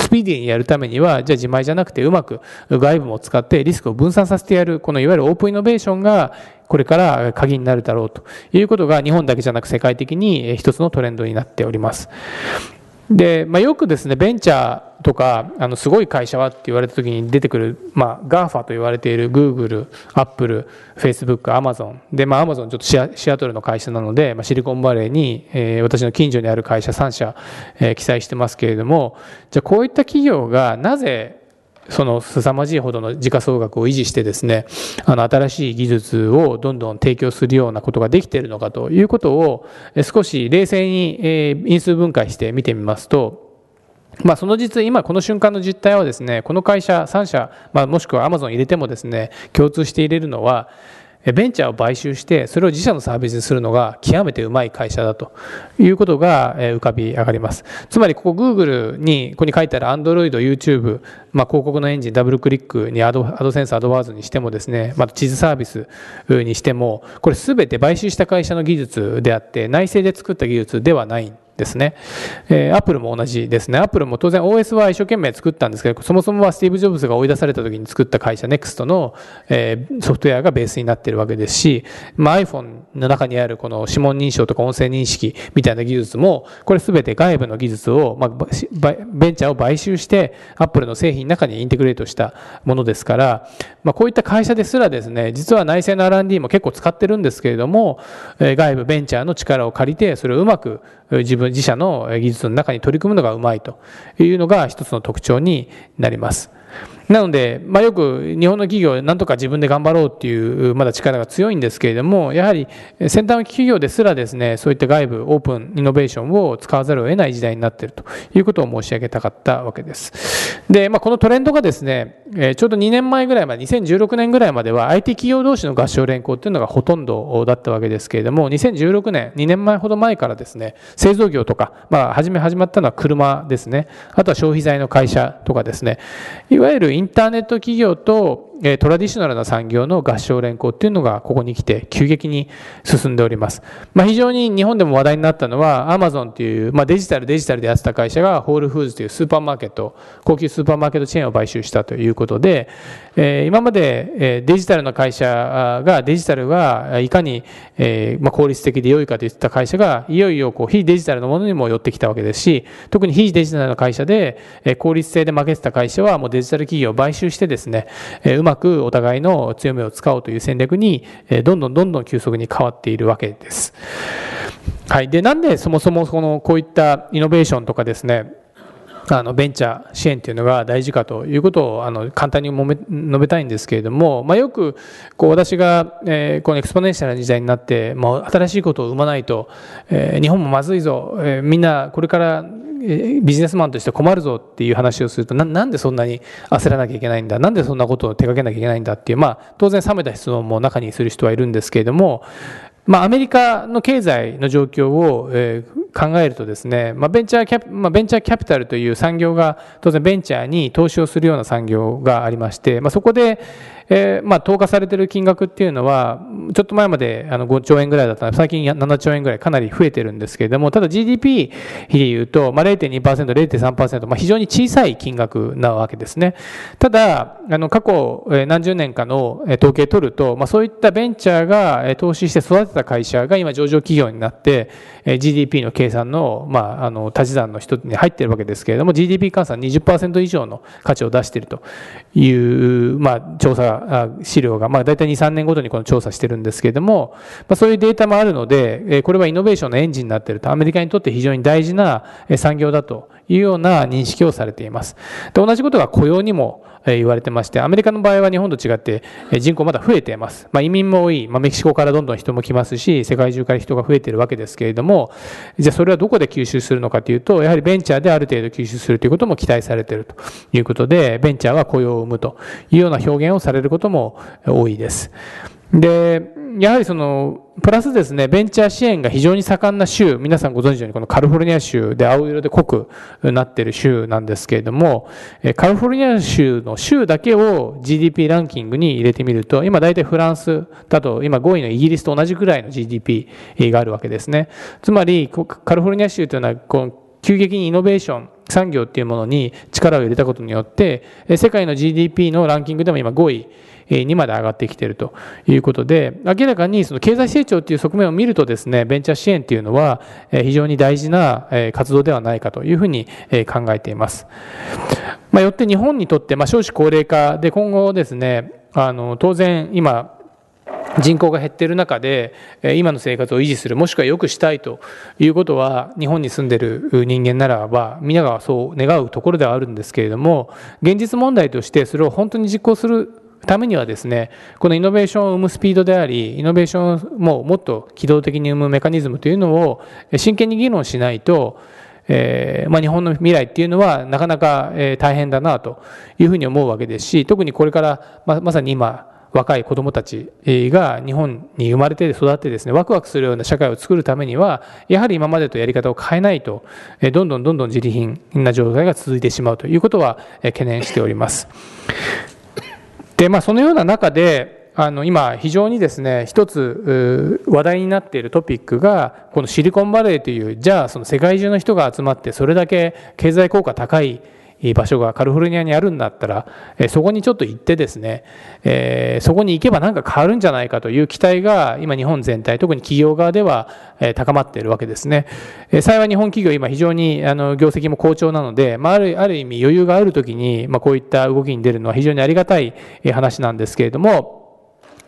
スピーディーにやるためには、じゃあ自前じゃなくてうまく外部も使ってリスクを分散させてやる、このいわゆるオープンイノベーションがこれから鍵になるだろうということが日本だけじゃなく世界的に一つのトレンドになっております。で、まあ、よくですね、ベンチャーとか、あの、すごい会社はって言われた時に出てくる、まあ、GAFA と言われている Google、Apple、Facebook、Amazon。で、まあ、Amazon ちょっとシアシアトルの会社なので、まあ、シリコンバレーに、えー、私の近所にある会社3社、えー、記載してますけれども、じゃあこういった企業がなぜその凄まじいほどの時価総額を維持してですね、あの新しい技術をどんどん提供するようなことができているのかということを少し冷静に因数分解して見てみますと、まあ、その実、今この瞬間の実態はですね、この会社3社、まあ、もしくはアマゾン入れてもですね、共通して入れるのは、ベンチャーを買収してそれを自社のサービスにするのが極めてうまい会社だと。いうことが浮かび上がります。つまりここ Google にここに書いてある Android、YouTube、まあ、広告のエンジン DoubleClick にアド AdSense AdWords にしてもですね、まあ、地図サービスにしてもこれ全て買収した会社の技術であって内製で作った技術ではない。ですね。えー、アップルも同じですね。アップルも当然 OS は一生懸命作ったんですけど、そもそもはスティーブ・ジョブズが追い出された時に作った会社 NeXT の、えー、ソフトウェアがベースになってるわけですし、まあ、iPhone の中にあるこの指紋認証とか音声認識みたいな技術も、これ全て外部の技術を、まあ、ベンチャーを買収して、アップルの製品の中にインテグレートしたものですから、まあ、こういった会社ですらですね、実は内製の R&D も結構使ってるんですけれども、え、外部ベンチャーの力を借りて、それをうまく自分自社の技術の中に取り組むのがうまいというのが一つの特徴になります。なので、まあ、よく日本の企業、なんとか自分で頑張ろうっていう、まだ力が強いんですけれども、やはり先端企業ですらですね、そういった外部、オープン、イノベーションを使わざるを得ない時代になっているということを申し上げたかったわけです。で、まあ、このトレンドがですね、ちょうど2年前ぐらいまで、2016年ぐらいまでは IT 企業同士の合唱連行っていうのがほとんどだったわけですけれども、2016年、2年前ほど前からですね、製造業とか、まあ、初め始まったのは車ですね、あとは消費財の会社とかですね、いわゆるインターネット企業とトラディショナルな産業の合唱連行っていうのがここに来て急激に進んでおります。まあ、非常に日本でも話題になったのはアマゾンっていう、まあ、デジタルデジタルでやってた会社がホールフーズというスーパーマーケット、高級スーパーマーケットチェーンを買収したということで、えー、今まで、えデジタルの会社がデジタルがいかに、え、まあ、効率的で良いかといった会社がいよいよこう非デジタルのものにも寄ってきたわけですし、特に非デジタルの会社で、え効率性で負けてた会社はもうデジタル企業を買収してですね、えうまくお互いの強みを使おうという戦略に、えどんどんどんどん急速に変わっているわけです。はい。で、なんでそもそもこの、こういったイノベーションとかですね、あのベンチャー支援というのが大事かということをあの簡単に述べたいんですけれども、まあ、よくこう私が、えー、この exponential な時代になってもう新しいことを生まないと、えー、日本もまずいぞ、えー、みんなこれからビジネスマンとして困るぞっていう話をするとなんでそんなに焦らなきゃいけないんだなんでそんなことを手掛けなきゃいけないんだっていうまあ当然冷めた質問も中にする人はいるんですけれどもまあ、アメリカの経済の状況を、えー、考えるとですね、まあ、ベンチャーキャ、まあ、ベンチャーキャピタルという産業が当然ベンチャーに投資をするような産業がありまして、まあ、そこで、えー、まあ、投下されている金額っていうのは、ちょっと前まであの5兆円ぐらいだったので、最近7兆円ぐらいかなり増えてるんですけれども、ただ GDP 比で言うと、まあ、0.2%、0.3%、まあ、非常に小さい金額なわけですね。ただ、あの、過去何十年かの統計取ると、まあ、そういったベンチャーが投資して育てた会社が今上場企業になって、GDP の計算の、まあ、あの、足し算の一つに入ってるわけですけれども、GDP 換算20%以上の価値を出しているという、まあ、調査資料が、まあ、大体2、3年ごとにこの調査してるんですけれども、まあ、そういうデータもあるので、これはイノベーションのエンジンになっていると、アメリカにとって非常に大事な産業だというような認識をされています。で同じことが雇用にも言われてまして、アメリカの場合は日本と違って人口まだ増えています。まあ、移民も多い、まあ、メキシコからどんどん人も来ますし、世界中から人が増えているわけですけれども、じゃあそれはどこで吸収するのかというと、やはりベンチャーである程度吸収するということも期待されているということで、ベンチャーは雇用を生むというような表現をされることも多いです。で、やはりその、プラスですね、ベンチャー支援が非常に盛んな州、皆さんご存知のようにこのカリフォルニア州で青色で濃くなっている州なんですけれども、カリフォルニア州の州だけを GDP ランキングに入れてみると、今大体フランスだと今5位のイギリスと同じぐらいの GDP があるわけですね。つまり、カリフォルニア州というのは、この急激にイノベーション、産業っていうものに力を入れたことによって、世界の GDP のランキングでも今5位、にまで上がってきているということで、明らかにその経済成長という側面を見るとですね、ベンチャー支援というのは非常に大事な活動ではないかというふうに考えています。まあ、よって日本にとって、まあ、少子高齢化で今後ですね、あの当然今人口が減っている中で今の生活を維持するもしくは良くしたいということは日本に住んでいる人間ならば皆がそう願うところではあるんですけれども現実問題としてそれを本当に実行するためにはですね、このイノベーションを生むスピードであり、イノベーションももっと機動的に生むメカニズムというのを真剣に議論しないと、えーまあ、日本の未来っていうのはなかなか、大変だなというふうに思うわけですし、特にこれからままさに今若い子どもたちが日本に生まれて育ってですねワクワクするような社会を作るためにはやはり今までとやり方を変えないとどんどんどんどん自利品な状態が続いてしまうということは懸念しております。でまあそのような中であの今非常にですね一つ話題になっているトピックがこのシリコンバレーというじゃあその世界中の人が集まってそれだけ経済効果高いいい場所がカリフォルニアにあるんだったら、えそこにちょっと行ってですね、え、そこに行けば何か変わるんじゃないかという期待が今日本全体特に企業側では、え高まっているわけですね、え幸い日本企業今非常にあの業績も好調なので、まあ、あるある意味余裕がある時に、ま、こういった動きに出るのは非常にありがたい話なんですけれども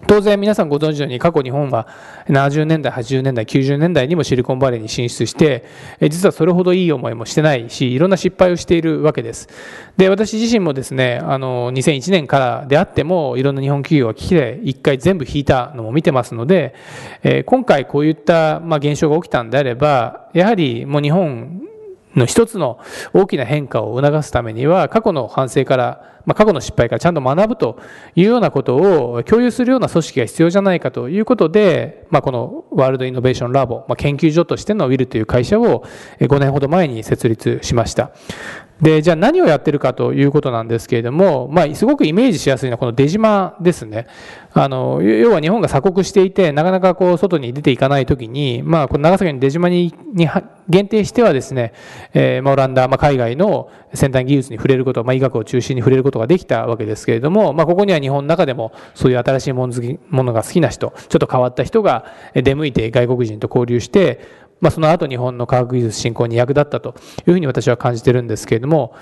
当然皆さんご存知のように過去日本は70年代、80年代、90年代にもシリコンバレーに進出して、実はそれほどいい思いもしてないし、いろんな失敗をしているわけです。で、私自身もですね、あの、2001年からであっても、いろんな日本企業が危機で一回全部引いたのも見てますので、今回こういった、現象が起きたんであれば、やはりもう日本の一つの大きな変化を促すためには、過去の反省から、まあ、過去の失敗からちゃんと学ぶというようなことを共有するような組織が必要じゃないかということで、まあ、このワールドイノベーションラボ、まあ、研究所としてのウィルという会社を5年ほど前に設立しました。で、じゃあ何をやってるかということなんですけれども、まあ、すごくイメージしやすいのはこの出島ですね。あの、要は日本が鎖国していて、なかなかこう、外に出ていかないときに、まあ、この長崎の出島に限定してはですね、えー、まあ、オランダ、まあ、海外の先端技術に触れること、まあ、医学を中心に触れることができたわけですけれども、まあ、ここには日本の中でもそういう新しいもの好きものが好きな人、ちょっと変わった人が出向いて外国人と交流して、まあ、その後日本の科学技術振興に役立ったというふうに私は感じてるんですけれども、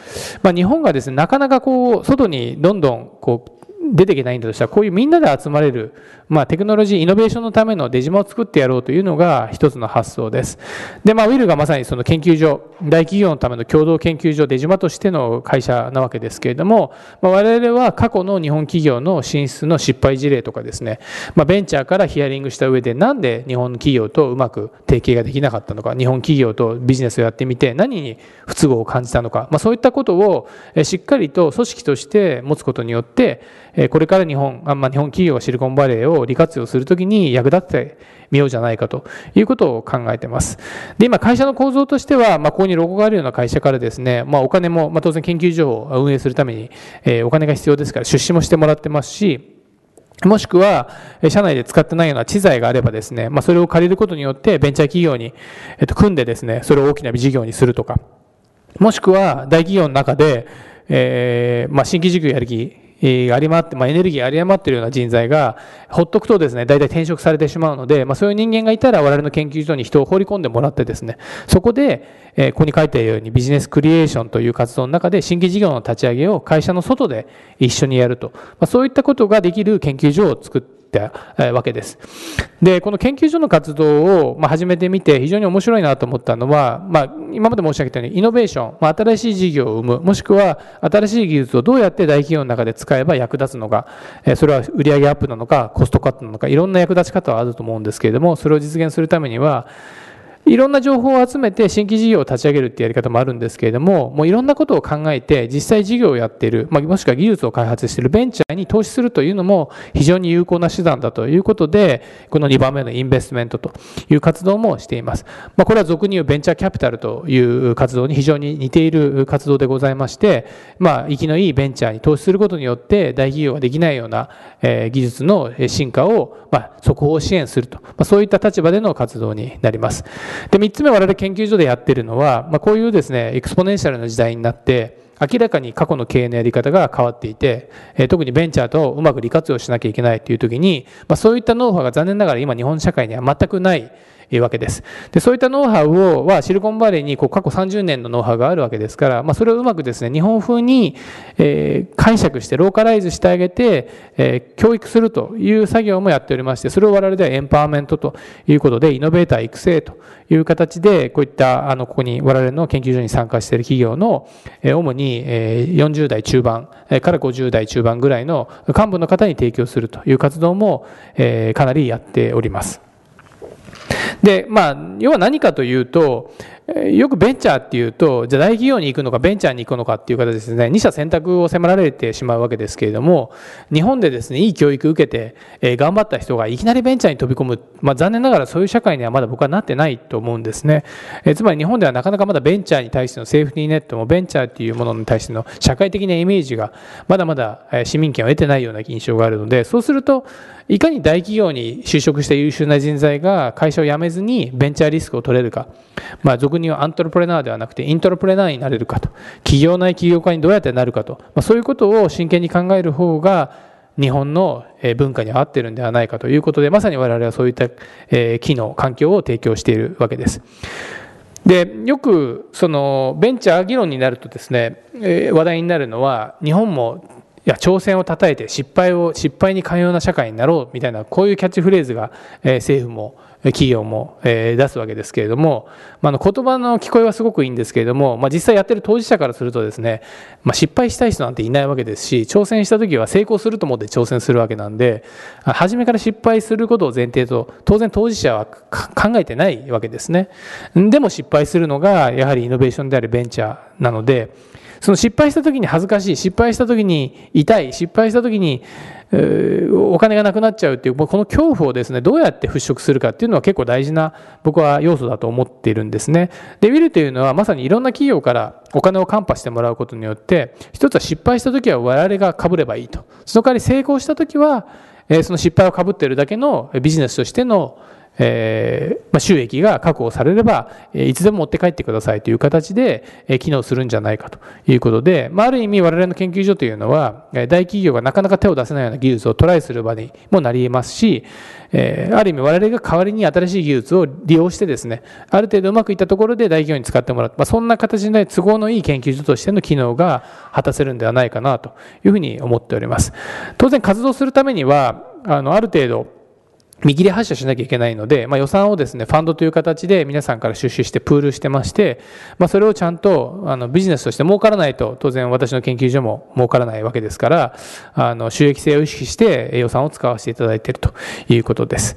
まあ、日本がですね、なかなかこう、外にどんどんこう、出ていけないんだとしたら、こういうみんなで集まれる、まあ、テクノロジー、イノベーションのための出島を作ってやろうというのが一つの発想です。で、まあ、ウィルがまさにその研究所、大企業のための共同研究所、出島としての会社なわけですけれども、まあ、我々は過去の日本企業の進出の失敗事例とかですね、まあ、ベンチャーからヒアリングした上で、なんで日本企業とうまく提携ができなかったのか、日本企業とビジネスをやってみて、何に不都合を感じたのか、まあ、そういったことをしっかりと組織として持つことによって、これから日本、まあ、日本企業がシリコンバレーを利活用するときに役立ってみようじゃないかということを考えてます。で、今会社の構造としては、まあ、ここにロゴがあるような会社からですね、まあ、お金も、まあ、当然研究所を運営するために、えー、お金が必要ですから出資もしてもらってますし、もしくは、社内で使ってないような知財があればですね、まあ、それを借りることによって、ベンチャー企業に、えっと、組んでですね、それを大きな事業にするとか、もしくは、大企業の中で、えー、まあ、新規事業やる気えありまって、まあ、エネルギーあり余ってるような人材が、ほっとくとですね、大体転職されてしまうので、まあ、そういう人間がいたら我々の研究所に人を放り込んでもらってですね、そこで、えここに書いてあるようにビジネスクリエーションという活動の中で新規事業の立ち上げを会社の外で一緒にやると、まあ、そういったことができる研究所を作ってったわけです。で、この研究所の活動を始めてみて非常に面白いなと思ったのは、まあ、今まで申し上げたようにイノベーション、まあ、新しい事業を生む、もしくは新しい技術をどうやって大企業の中で使えば役立つのか、それは売上アップなのか、コストカットなのか、いろんな役立ち方はあると思うんですけれども、それを実現するためには、いろんな情報を集めて新規事業を立ち上げるっていうやり方もあるんですけれども、もういろんなことを考えて実際事業をやっている、まあ、もしくは技術を開発しているベンチャーに投資するというのも非常に有効な手段だということで、この2番目のインベストメントという活動もしています。まあ、これは俗に言うベンチャーキャピタルという活動に非常に似ている活動でございまして、まあ、活きのいいベンチャーに投資することによって大企業ができないような、技術の進化を、まあ、後方支援すると、まあ、そういった立場での活動になります。で、3つ目我々研究所でやってるのは、まあ、こういうですね、 exponential な時代になって、明らかに過去の経営のやり方が変わっていて、え特にベンチャーとうまく利活用しなきゃいけないという時に、まあ、そういったノウハウが残念ながら今日本社会には全くないいうわけです。で、そういったノウハウを、はシリコンバレーにこう過去30年のノウハウがあるわけですから、まあ、それをうまくですね、日本風に、えー、解釈して、ローカライズしてあげて、えー、教育するという作業もやっておりまして、それを我々ではエンパワーメントということで、イノベーター育成という形で、こういった、あの、ここに我々の研究所に参加している企業の、えー、主に、えー、40代中盤から50代中盤ぐらいの幹部の方に提供するという活動も、えー、かなりやっております。で、まあ、要は何かというと、よくベンチャーっていうと、じゃあ大企業に行くのか、ベンチャーに行くのかっていう形ですね、二者選択を迫られてしまうわけですけれども、日本でですね、いい教育受けて、えー、頑張った人がいきなりベンチャーに飛び込む、まあ、残念ながらそういう社会にはまだ僕はなってないと思うんですね。えー、つまり日本ではなかなかまだベンチャーに対してのセーフティーネットも、ベンチャーっていうものに対しての社会的なイメージが、まだまだ市民権を得てないような印象があるので、そうすると、いかに大企業に就職した優秀な人材が会社を辞めずにベンチャーリスクを取れるか、まあ、俗に言うアントロプレナーではなくてイントロプレナーになれるかと、企業内起業家にどうやってなるかと、まあ、そういうことを真剣に考える方が、日本の文化に合ってるんではないかということで、まさに我々はそういった機能、環境を提供しているわけです。で、よくそのベンチャー議論になるとですね、話題になるのは、日本もや挑戦をたたえて失敗を失敗に寛容な社会になろうみたいなこういうキャッチフレーズが、え、政府も企業も、え、出すわけですけれども、まあ、の言葉の聞こえはすごくいいんですけれども、まあ、実際やってる当事者からするとですね、まあ、失敗したい人なんていないわけですし挑戦した時は成功すると思って挑戦するわけなんで初めから失敗することを前提と当然当事者は考えてないわけですね。でも失敗するのがやはりイノベーションであるベンチャーなのでその失敗した時に恥ずかしい、失敗した時に痛い、失敗した時に、お金がなくなっちゃうっていう、この恐怖をですね、どうやって払拭するかっていうのは結構大事な、僕は要素だと思っているんですね。で、ウィルというのはまさにいろんな企業からお金をカンパしてもらうことによって、一つは失敗した時は我々が被ればいいと。その代わり成功した時は、その失敗を被っているだけのビジネスとしてのえ、ま、収益が確保されれば、いつでも持って帰ってくださいという形で、え機能するんじゃないかということで、まあ、る意味我々の研究所というのは、大企業がなかなか手を出せないような技術をトライする場にもなり得ますし、え、ある意味我々が代わりに新しい技術を利用してですね、ある程度うまくいったところで大企業に使ってもらう。まあ、そんな形で都合のいい研究所としての機能が果たせるんではないかなというふうに思っております。当然活動するためには、あの、ある程度、見切り発車しなきゃいけないので、まあ、予算をですね、ファンドという形で皆さんから出資してプールしてまして、まあ、それをちゃんとあのビジネスとして儲からないと、当然私の研究所も儲からないわけですから、あの収益性を意識して予算を使わせていただいているということです。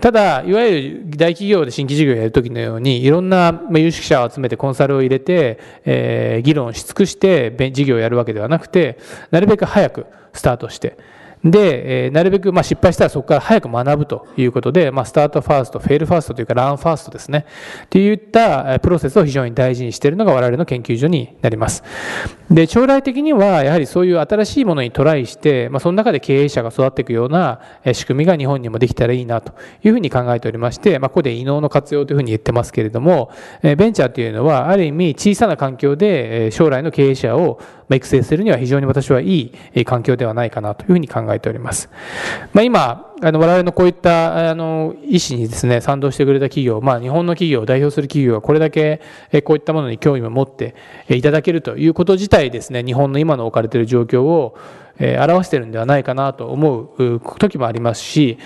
ただ、いわゆる大企業で新規事業をやるときのように、いろんな有識者を集めてコンサルを入れて、えー、議論し尽くして事業をやるわけではなくて、なるべく早くスタートして、で、え、なるべく、ま、失敗したらそこから早く学ぶということで、まあ、スタートファースト、フェイルファーストというか、ランファーストですね。といったプロセスを非常に大事にしているのが我々の研究所になります。で、将来的には、やはりそういう新しいものにトライして、まあ、その中で経営者が育っていくような仕組みが日本にもできたらいいなというふうに考えておりまして、まあ、ここで異能の活用というふうに言ってますけれども、ベンチャーというのは、ある意味小さな環境で将来の経営者を育成するには非常に私はいい環境ではないかなというふうに考えております。まあ、今、あの我々のこういったあの意思にですね賛同してくれた企業、まあ、日本の企業を代表する企業がこれだけこういったものに興味を持っていただけるということ自体ですね日本の今の置かれている状況をえ表してるんではないかなと思う時もありますし、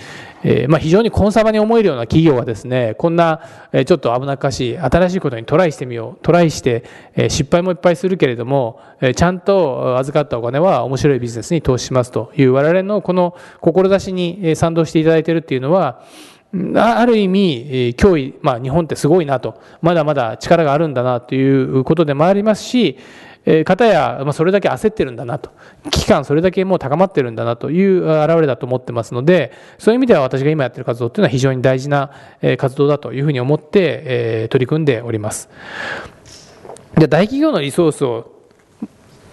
えまあ、非常にコンサバに思えるような企業はですねこんなちょっと危なっかしい新しいことにトライしてみようトライして失敗もいっぱいするけれどもちゃんと預かったお金は面白いビジネスに投資しますという我々のこの志に賛同していただいているっていうのはある意味、脅威、まあ日本ってすごいなと、まだまだ力があるんだなということでもありますし、え方や、まあ、それだけ焦ってるんだなと、危機感それだけもう高まってるんだなという表れだと思ってますので、そういう意味では私が今やってる活動っていうのは非常に大事な活動だというふうに思って、え取り組んでおります。で大企業のリソースを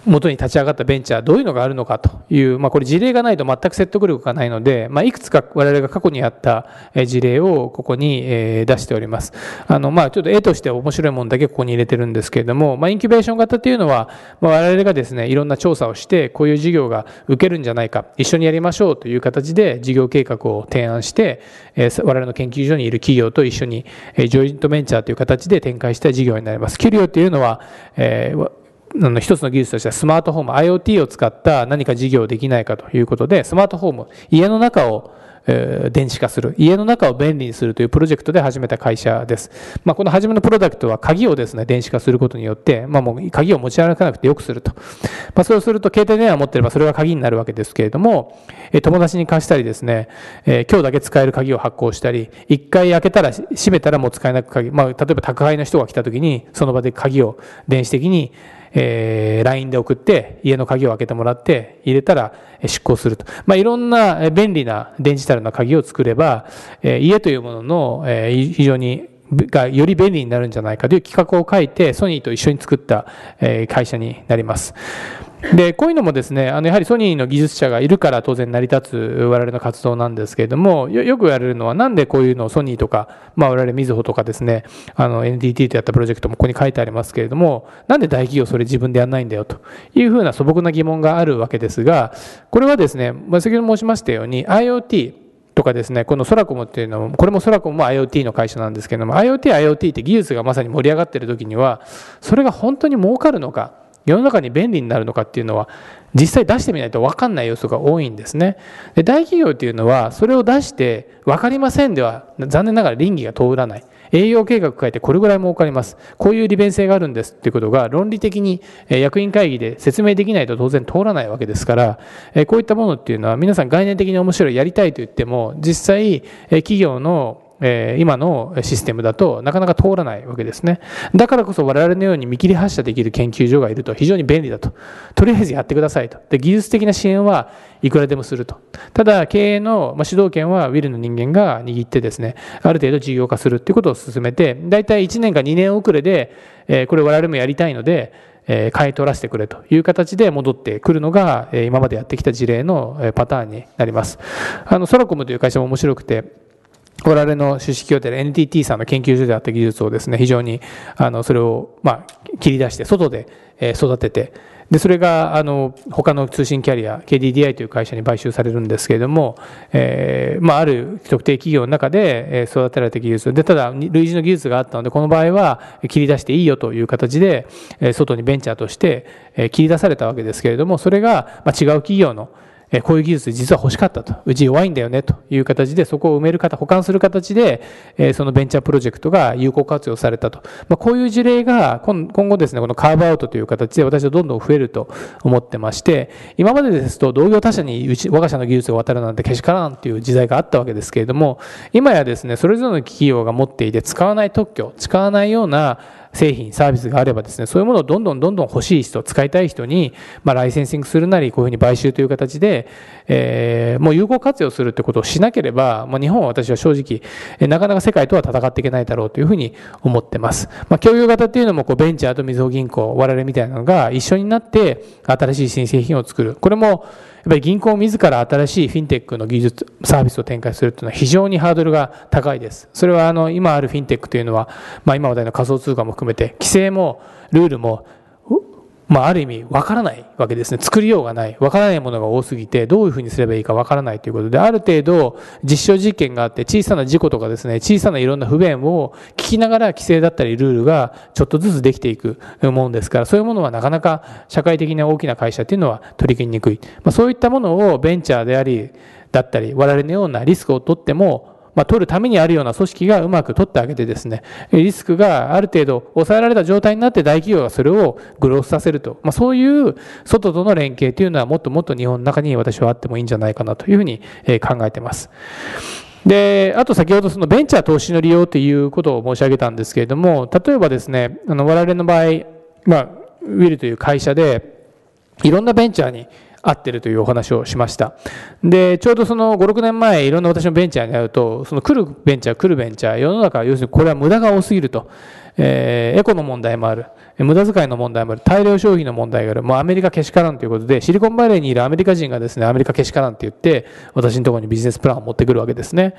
元に立ち上がったベンチャー、どういうのがあるのかという、まあ、これ事例がないと全く説得力がないので、まあ、いくつか我々が過去にあった事例をここに出しております。あの、まあ、ちょっと絵として面白いものだけここに入れてるんですけれども、まあ、インキュベーション型というのは、まあ、我々がですね、いろんな調査をして、こういう事業が受けるんじゃないか、一緒にやりましょうという形で事業計画を提案して、我々の研究所にいる企業と一緒に、ジョイントベンチャーという形で展開した事業になります。キュリオというのは、えーあの一つの技術としてはスマートフォーム、IoT を使った何か事業できないかということで、スマートフォーム、家の中を、電子化する。家の中を便利にするというプロジェクトで始めた会社です。まあ、この初めのプロダクトは鍵をですね、電子化することによって、まあ、もう鍵を持ち歩かなくてよくすると。まあ、そうすると、携帯電話を持ってればそれが鍵になるわけですけれども、友達に貸したりですね、え、今日だけ使える鍵を発行したり、一回開けたら閉めたらもう使えなく鍵、まあ、例えば宅配の人が来た時に、その場で鍵を電子的にえー、LINE で送って家の鍵を開けてもらって入れたら執行すると。まあ、いろんな便利なデジタルな鍵を作れば、えー、家というものの、えー、非常にがより便利になるんじゃないかという企画を書いてソニーと一緒に作った、会社になります。で、こういうのもですね、あの、やはりソニーの技術者がいるから当然成り立つ我々の活動なんですけれども、よく言われるのは、なんでこういうのをソニーとか、まあ我々みずほとかですね、あの、NTT とやったプロジェクトもここに書いてありますけれども、なんで大企業それ自分でやんないんだよというふうな素朴な疑問があるわけですが、これはですね、ま先ほど申しましたように IoT、とかですね、このソラコムっていうのも、これもソラコムも IoT の会社なんですけども、IoT、IoT って技術がまさに盛り上がってる時には、それが本当に儲かるのか、世の中に便利になるのかっていうのは実際出してみないと分かんない要素が多いんですね。で大企業っていうのはそれを出して分かりませんでは残念ながら倫理が通らない。営業計画書いてこれぐらい儲かります。こういう利便性があるんですっていうことが論理的に役員会議で説明できないと当然通らないわけですからこういったものっていうのは皆さん概念的に面白いやりたいと言っても実際企業のえ今のシステムだとなかなか通らないわけですね。だからこそ我々のように見切り発車できる研究所がいると非常に便利だと。とりあえずやってくださいと。で、技術的な支援はいくらでもすると。ただ、経営の、主導権はウィルの人間が握ってですね、ある程度事業化するっていうことを進めて、大体1年か2年遅れで、えこれ我々もやりたいので、え買い取らせてくれという形で戻ってくるのが、え今までやってきた事例のパターンになります。あの、ソラコムという会社も面白くて、我々の出資協定 NTT さんの研究所であった技術をですね、非常に、あの、それを、まあ、切り出して、外で育てて、で、それが、あの、他の通信キャリア、KDDI という会社に買収されるんですけれども、えー、まあ、ある特定企業の中で育てられた技術。で、ただ、類似の技術があったので、この場合は切り出していいよという形で、外にベンチャーとして切り出されたわけですけれども、それが、まあ、違う企業のえこういう技術実は欲しかったと。うち弱いんだよねという形でそこを埋める方、保管する形で、えそのベンチャープロジェクトが有効活用されたと。まあ、こういう事例が今後ですね、このカーブアウトという形で私はどんどん増えると思ってまして、今までですと同業他社にうち我が社の技術が渡るなんてけしからんっていう時代があったわけですけれども、今やですね、それぞれの企業が持っていて使わない特許、使わないような製品、サービスがあればですね、そういうものをどんどんどんどん欲しい人、使いたい人に、まあ、ライセンシングするなり、こういうふうに買収という形で、えー、もう有効活用するってことをしなければ、まあ、日本は私は正直、なかなか世界とは戦っていけないだろうというふうに思ってます。まあ、共有型っていうのも、こう、ベンチャーとみずほ銀行、我々みたいなのが一緒になって、新しい新製品を作る。これも、ぱり銀行自ら新しいフィンテックの技術、サービスを展開するというのは非常にハードルが高いです。それはあの、今あるフィンテックというのは、まあ今話題の仮想通貨も含めて、規制もルールもまあ、ある意味、わからないわけですね。作りようがない。わからないものが多すぎて、どういうふうにすればいいかわからないということで、ある程度、実証実験があって、小さな事故とかですね、小さないろんな不便を聞きながら、規制だったりルールがちょっとずつできていくもんですから、そういうものはなかなか社会的な大きな会社っていうのは取り組みにくい。まあ、そういったものをベンチャーであり、だったり、我々のようなリスクを取っても、まあ、取るためにあるような組織がうまく取ってあげてですね、リスクがある程度抑えられた状態になって大企業がそれをグロースさせると。まあ、そういう外との連携というのはもっともっと日本の中に私はあってもいいんじゃないかなというふうに考えてます。で、あと先ほどそのベンチャー投資の利用ということを申し上げたんですけれども、例えばですね、あの我々の場合、まあ、ウィルという会社で、いろんなベンチャーに合ってるというお話をしました。で、ちょうどその5、6年前、いろんな私のベンチャーに会うと、その来るベンチャー、来るベンチャー、世の中要するにこれは無駄が多すぎると。えー、エコの問題もある。無駄遣いの問題もある。大量消費の問題がある。もうアメリカけしからんということで、シリコンバレーにいるアメリカ人がですね、アメリカけしからんって言って、私のところにビジネスプランを持ってくるわけですね。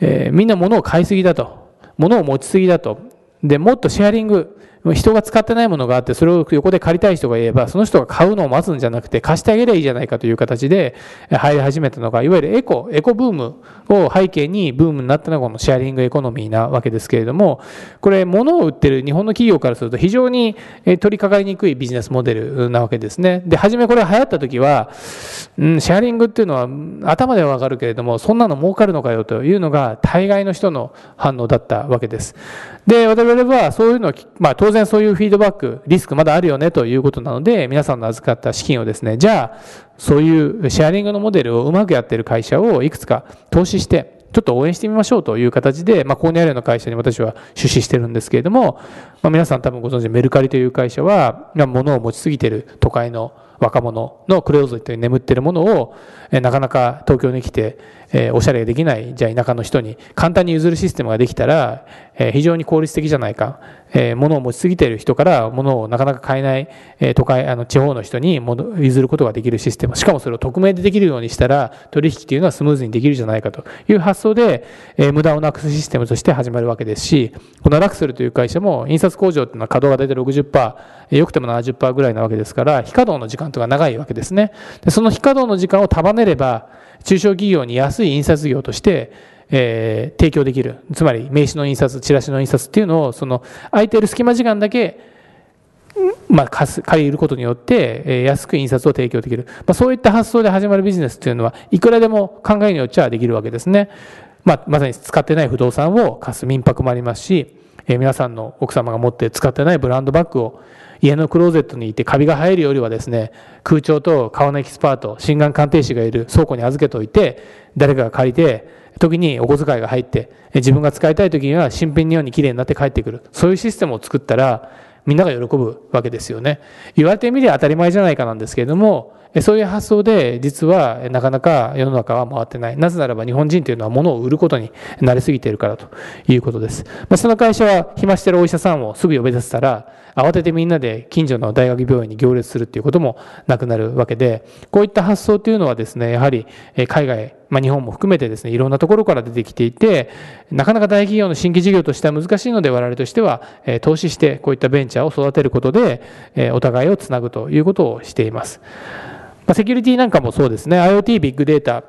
えー、みんな物を買いすぎだと。物を持ちすぎだと。で、もっとシェアリング、人が使ってないものがあって、それを横で借りたい人がいれば、その人が買うのを待つんじゃなくて、貸してあげればいいじゃないかという形で入り始めたのが、いわゆるエコ、エコブームを背景にブームになったのがこのシェアリングエコノミーなわけですけれども、これ、物を売ってる日本の企業からすると非常に取り掛かりにくいビジネスモデルなわけですね。で、初めこれ流行った時は、うん、シェアリングっていうのは頭ではわかるけれども、そんなの儲かるのかよというのが大概の人の反応だったわけです。で、我々はそういうのを、まあ当然そういうフィードバック、リスクまだあるよねということなので、皆さんの預かった資金をですね、じゃあ、そういうシェアリングのモデルをうまくやってる会社をいくつか投資して、ちょっと応援してみましょうという形で、まあ、ここにあるような会社に私は出資してるんですけれども、まあ、皆さん多分ご存知メルカリという会社は、まあ、物を持ちすぎてる都会の若者のクローズトに眠っているものを、えなかなか東京に来て、えおしゃれができない、じゃあ田舎の人に簡単に譲るシステムができたら、え非常に効率的じゃないか。え物を持ちすぎている人から物をなかなか買えない、え都会、あの地方の人に譲ることができるシステム。しかもそれを匿名でできるようにしたら取引っていうのはスムーズにできるじゃないかという発想で、え無駄をなくすシステムとして始まるわけですし、このラクセルという会社も印刷工場っていうのは稼働が大体60%、良くても70%ぐらいなわけですから、非稼働の時間とか長いわけですね。でその非稼働の時間を束ねれば、中小企業に安い印刷業として、えー、提供できる。つまり名刺の印刷、チラシの印刷っていうのを、その空いている隙間時間だけ、まあ、借りることによって、えー、安く印刷を提供できる。まあ、そういった発想で始まるビジネスっていうのは、いくらでも考えによっちゃできるわけですね。まあ、まさに使ってない不動産を貸す民泊もありますし、えー、皆さんの奥様が持って使ってないブランドバッグを家のクローゼットにいてカビが生えるよりはですね、空調と顔のエキスパート、心眼鑑定士がいる倉庫に預けておいて、誰かが借りて、時にお小遣いが入って、自分が使いたい時には新品のように綺麗になって帰ってくる。そういうシステムを作ったら、みんなが喜ぶわけですよね。言われてみれば当たり前じゃないかなんですけれども、そういう発想で実はなかなか世の中は回ってない。なぜならば日本人というのは物を売ることに慣れすぎているからということです。ま、その会社は暇してるお医者さんをすぐ呼び出せたら、慌ててみんなで近所の大学病院に行列するっていうこともなくなるわけで、こういった発想というのはですね、やはり海外、まあ、日本も含めてですね、いろんなところから出てきていて、なかなか大企業の新規事業としては難しいので、我々としては、投資してこういったベンチャーを育てることで、お互いをつなぐということをしています。ま、セキュリティなんかもそうですね、IoT、ビッグデータ、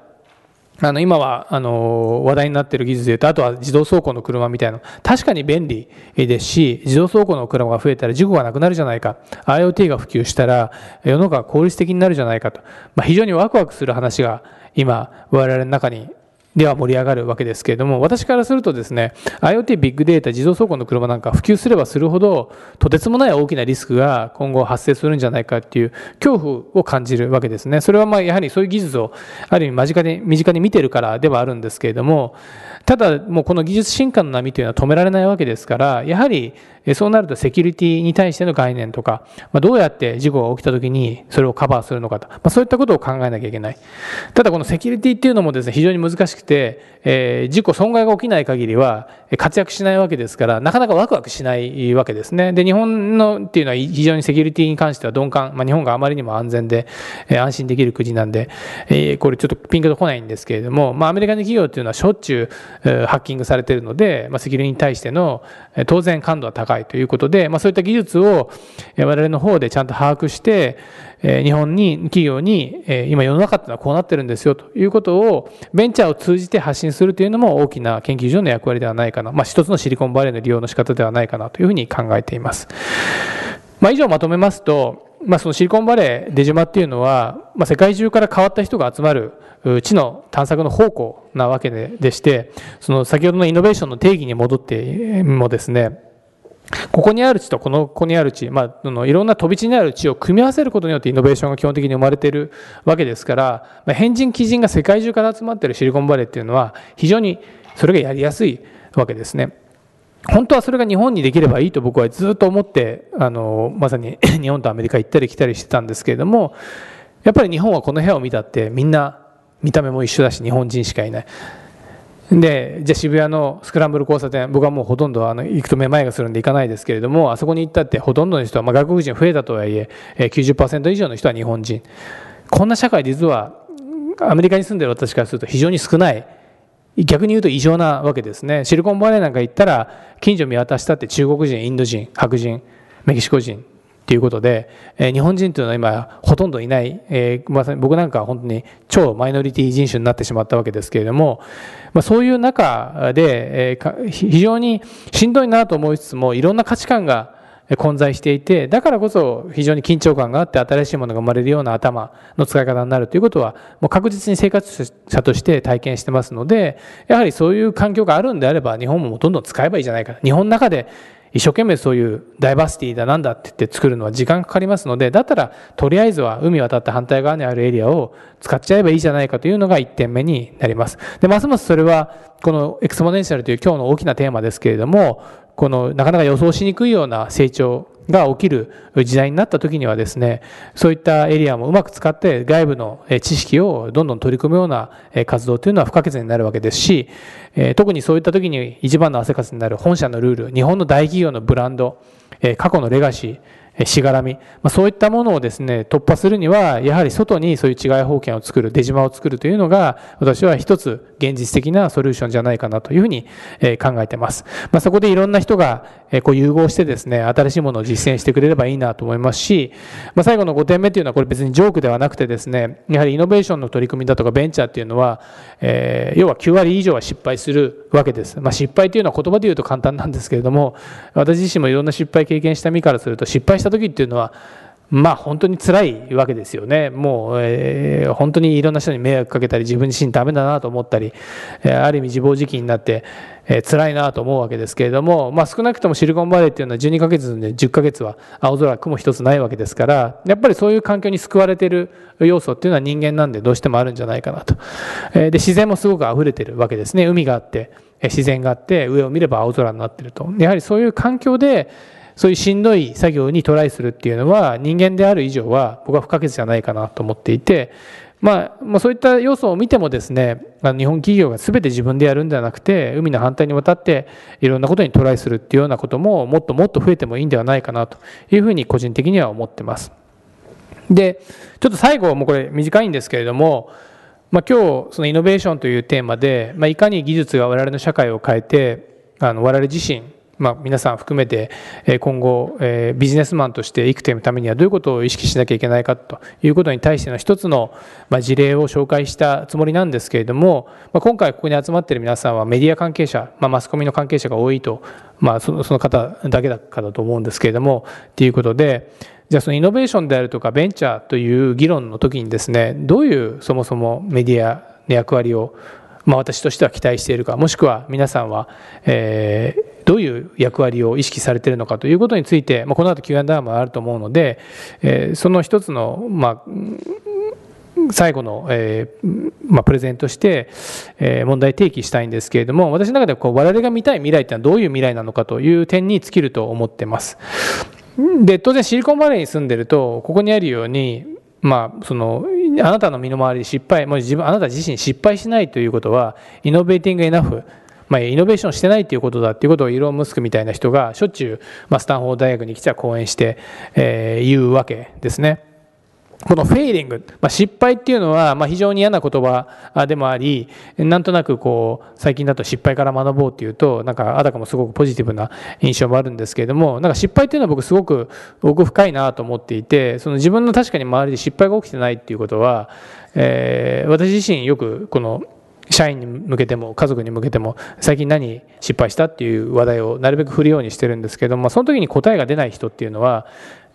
あの今はあの話題になっている技術でいうと、あとは自動走行の車みたいな、確かに便利ですし、自動走行の車が増えたら事故がなくなるじゃないか、IoT が普及したら世の中が効率的になるじゃないかと、まあ、非常にワクワクする話が今、我々の中にでは盛り上がるわけですけれども、私からするとですね、IoT、ビッグデータ、自動走行の車なんか普及すればするほど、とてつもない大きなリスクが今後発生するんじゃないかっていう恐怖を感じるわけですね。それはまあやはりそういう技術をある意味間近に身近に見てるからではあるんですけれども、ただもうこの技術進化の波というのは止められないわけですから、やはりそうなるとセキュリティに対しての概念とか、まあ、どうやって事故が起きた時にそれをカバーするのかと、まあ、そういったことを考えなきゃいけない。ただこのセキュリティっていうのもですね、非常に難しくて、えー、事故損害が起きない限りは活躍しないわけですから、なかなかワクワクしないわけですね。で、日本のっていうのは非常にセキュリティに関しては鈍感、まあ、日本があまりにも安全で、えー、安心できる国なんで、えー、これちょっとピンクと来ないんですけれども、まあ、アメリカの企業っていうのはしょっちゅう、え、ハッキングされてるので、まあ、セキュリティに対しての、当然感度は高いいということで、まあ、そういった技術を我々の方でちゃんと把握して、日本に、企業に、今世の中っていうのはこうなってるんですよということを、ベンチャーを通じて発信するというのも大きな研究所の役割ではないかな。まあ、一つのシリコンバレーの利用の仕方ではないかなというふうに考えています。まあ、以上まとめますと、まあ、そのシリコンバレー、出島っていうのは、まあ、世界中から変わった人が集まる知の探索の方向なわけででして、その先ほどのイノベーションの定義に戻ってもですね、ここにある地とこのここにある地、まあ、のいろんな飛び地にある地を組み合わせることによってイノベーションが基本的に生まれているわけですから、まあ、変人、基人が世界中から集まっているシリコンバレーっていうのは非常にそれがやりやすいわけですね。本当はそれが日本にできればいいと僕はずっと思ってあのまさに (coughs) 日本とアメリカ行ったり来たりしてたんですけれどもやっぱり日本はこの部屋を見たってみんな見た目も一緒だし日本人しかいないでじゃあ渋谷のスクランブル交差点僕はもうほとんどあの行くとめまいがするんで行かないですけれどもあそこに行ったってほとんどの人は、まあ、外国人増えたとはいえ90%以上の人は日本人。こんな社会実はアメリカに住んでる私からすると非常に少ない。逆に言うと異常なわけですね。シリコンバレーなんか行ったら近所見渡したって中国人インド人白人メキシコ人。ということで、えー、日本人というのは今ほとんどいない、えー、まさに僕なんかは本当に超マイノリティ人種になってしまったわけですけれども、まあ、そういう中で、えー、非常にしんどいなと思いつつもいろんな価値観が混在していて、だからこそ非常に緊張感があって新しいものが生まれるような頭の使い方になるということは、もう確実に生活者として体験してますので、やはりそういう環境があるんであれば、日本もどんどん使えばいいじゃないか。日本の中で一生懸命そういうダイバーシティだなんだって言って作るのは時間かかりますので、だったらとりあえずは海渡って反対側にあるエリアを使っちゃえばいいじゃないかというのが1点目になります。で、ますますそれはこの exponential という今日の大きなテーマですけれども、このなかなか予想しにくいような成長が起きる時代になった時にはですね、そういったエリアもうまく使って外部の知識をどんどん取り組むような活動というのは不可欠になるわけですし、特にそういった時に一番の汗かせになる本社のルール、日本の大企業のブランド、過去のレガシー、しがらみ、まあ、そういったものをですね、突破するには、やはり外にそういう違い保険を作る、出島を作るというのが、私は一つ現実的なソリューションじゃないかなというふうに考えてます。まあ、そこでいろんな人がこう融合してですね、新しいものを実践してくれればいいなと思いますし、まあ、最後の5点目というのはこれ別にジョークではなくてですね、やはりイノベーションの取り組みだとかベンチャーっていうのは、えー、要は9割以上は失敗するわけです。まあ、失敗というのは言葉で言うと簡単なんですけれども、私自身もいろんな失敗経験した身からすると失敗した時っていうのはまあ本当に辛いわけですよね。もう、えー、本当にいろんな人に迷惑かけたり自分自身ダメだなと思ったり、えー、ある意味自暴自棄になって、えー、辛いなと思うわけですけれども、まあ少なくともシリコンバレーっていうのは12ヶ月で10ヶ月は青空雲一つないわけですから、やっぱりそういう環境に救われてる要素っていうのは人間なんでどうしてもあるんじゃないかなと。えー、で、自然もすごく溢れてるわけですね。海があって、自然があって、上を見れば青空になってると。やはりそういう環境で、そういうしんどい作業にトライするっていうのは人間である以上は僕は不可欠じゃないかなと思っていて、まあ、まあ、そういった要素を見てもですね、あの日本企業が全て自分でやるんではなくて、海の反対にわたっていろんなことにトライするっていうようなことももっともっと増えてもいいんではないかなというふうに個人的には思ってます。で、ちょっと最後、もうこれ短いんですけれども、まあ、今日そのイノベーションというテーマで、まあ、いかに技術が我々の社会を変えて、あの我々自身まあ、皆さん含めて今後ビジネスマンとして生きていくためにはどういうことを意識しなきゃいけないかということに対しての一つの事例を紹介したつもりなんですけれども今回ここに集まっている皆さんはメディア関係者、まあ、マスコミの関係者が多いと、まあ、その方だけだかだと思うんですけれどもということでじゃあそのイノベーションであるとかベンチャーという議論の時にですねどういうそもそもメディアの役割をまあ、私としては期待しているかもしくは皆さんは、え、どういう役割を意識されているのかということについて、まあ、この後 Q&A もあると思うので、えー、その一つの、まあ、最後の、えーまあ、プレゼントして、えー、問題提起したいんですけれども私の中でこう我々が見たい未来ってのはどういう未来なのかという点に尽きると思ってます。で当然シリコンバレーに住んでるとここにあるようにまあ、そのあなたの身の回りで失敗もう自分あなた自身失敗しないということはイノベーティングエナフまあ、イノベーションしてないということだっていうことをイーロン・ムスクみたいな人がしょっちゅう、まあ、スタンフォード大学に来ちゃ講演して、えー、言うわけですね。このフェイリング、まあ、失敗っていうのは、まあ、非常に嫌な言葉でもあり、なんとなくこう、最近だと失敗から学ぼうっていうと、なんかあたかもすごくポジティブな印象もあるんですけれども、なんか失敗っていうのは僕すごく奥深いなと思っていて、その自分の確かに周りで失敗が起きてないっていうことは、えー、私自身よくこの社員に向けても家族に向けても最近何失敗したっていう話題をなるべく振るようにしてるんですけどもその時に答えが出ない人っていうのは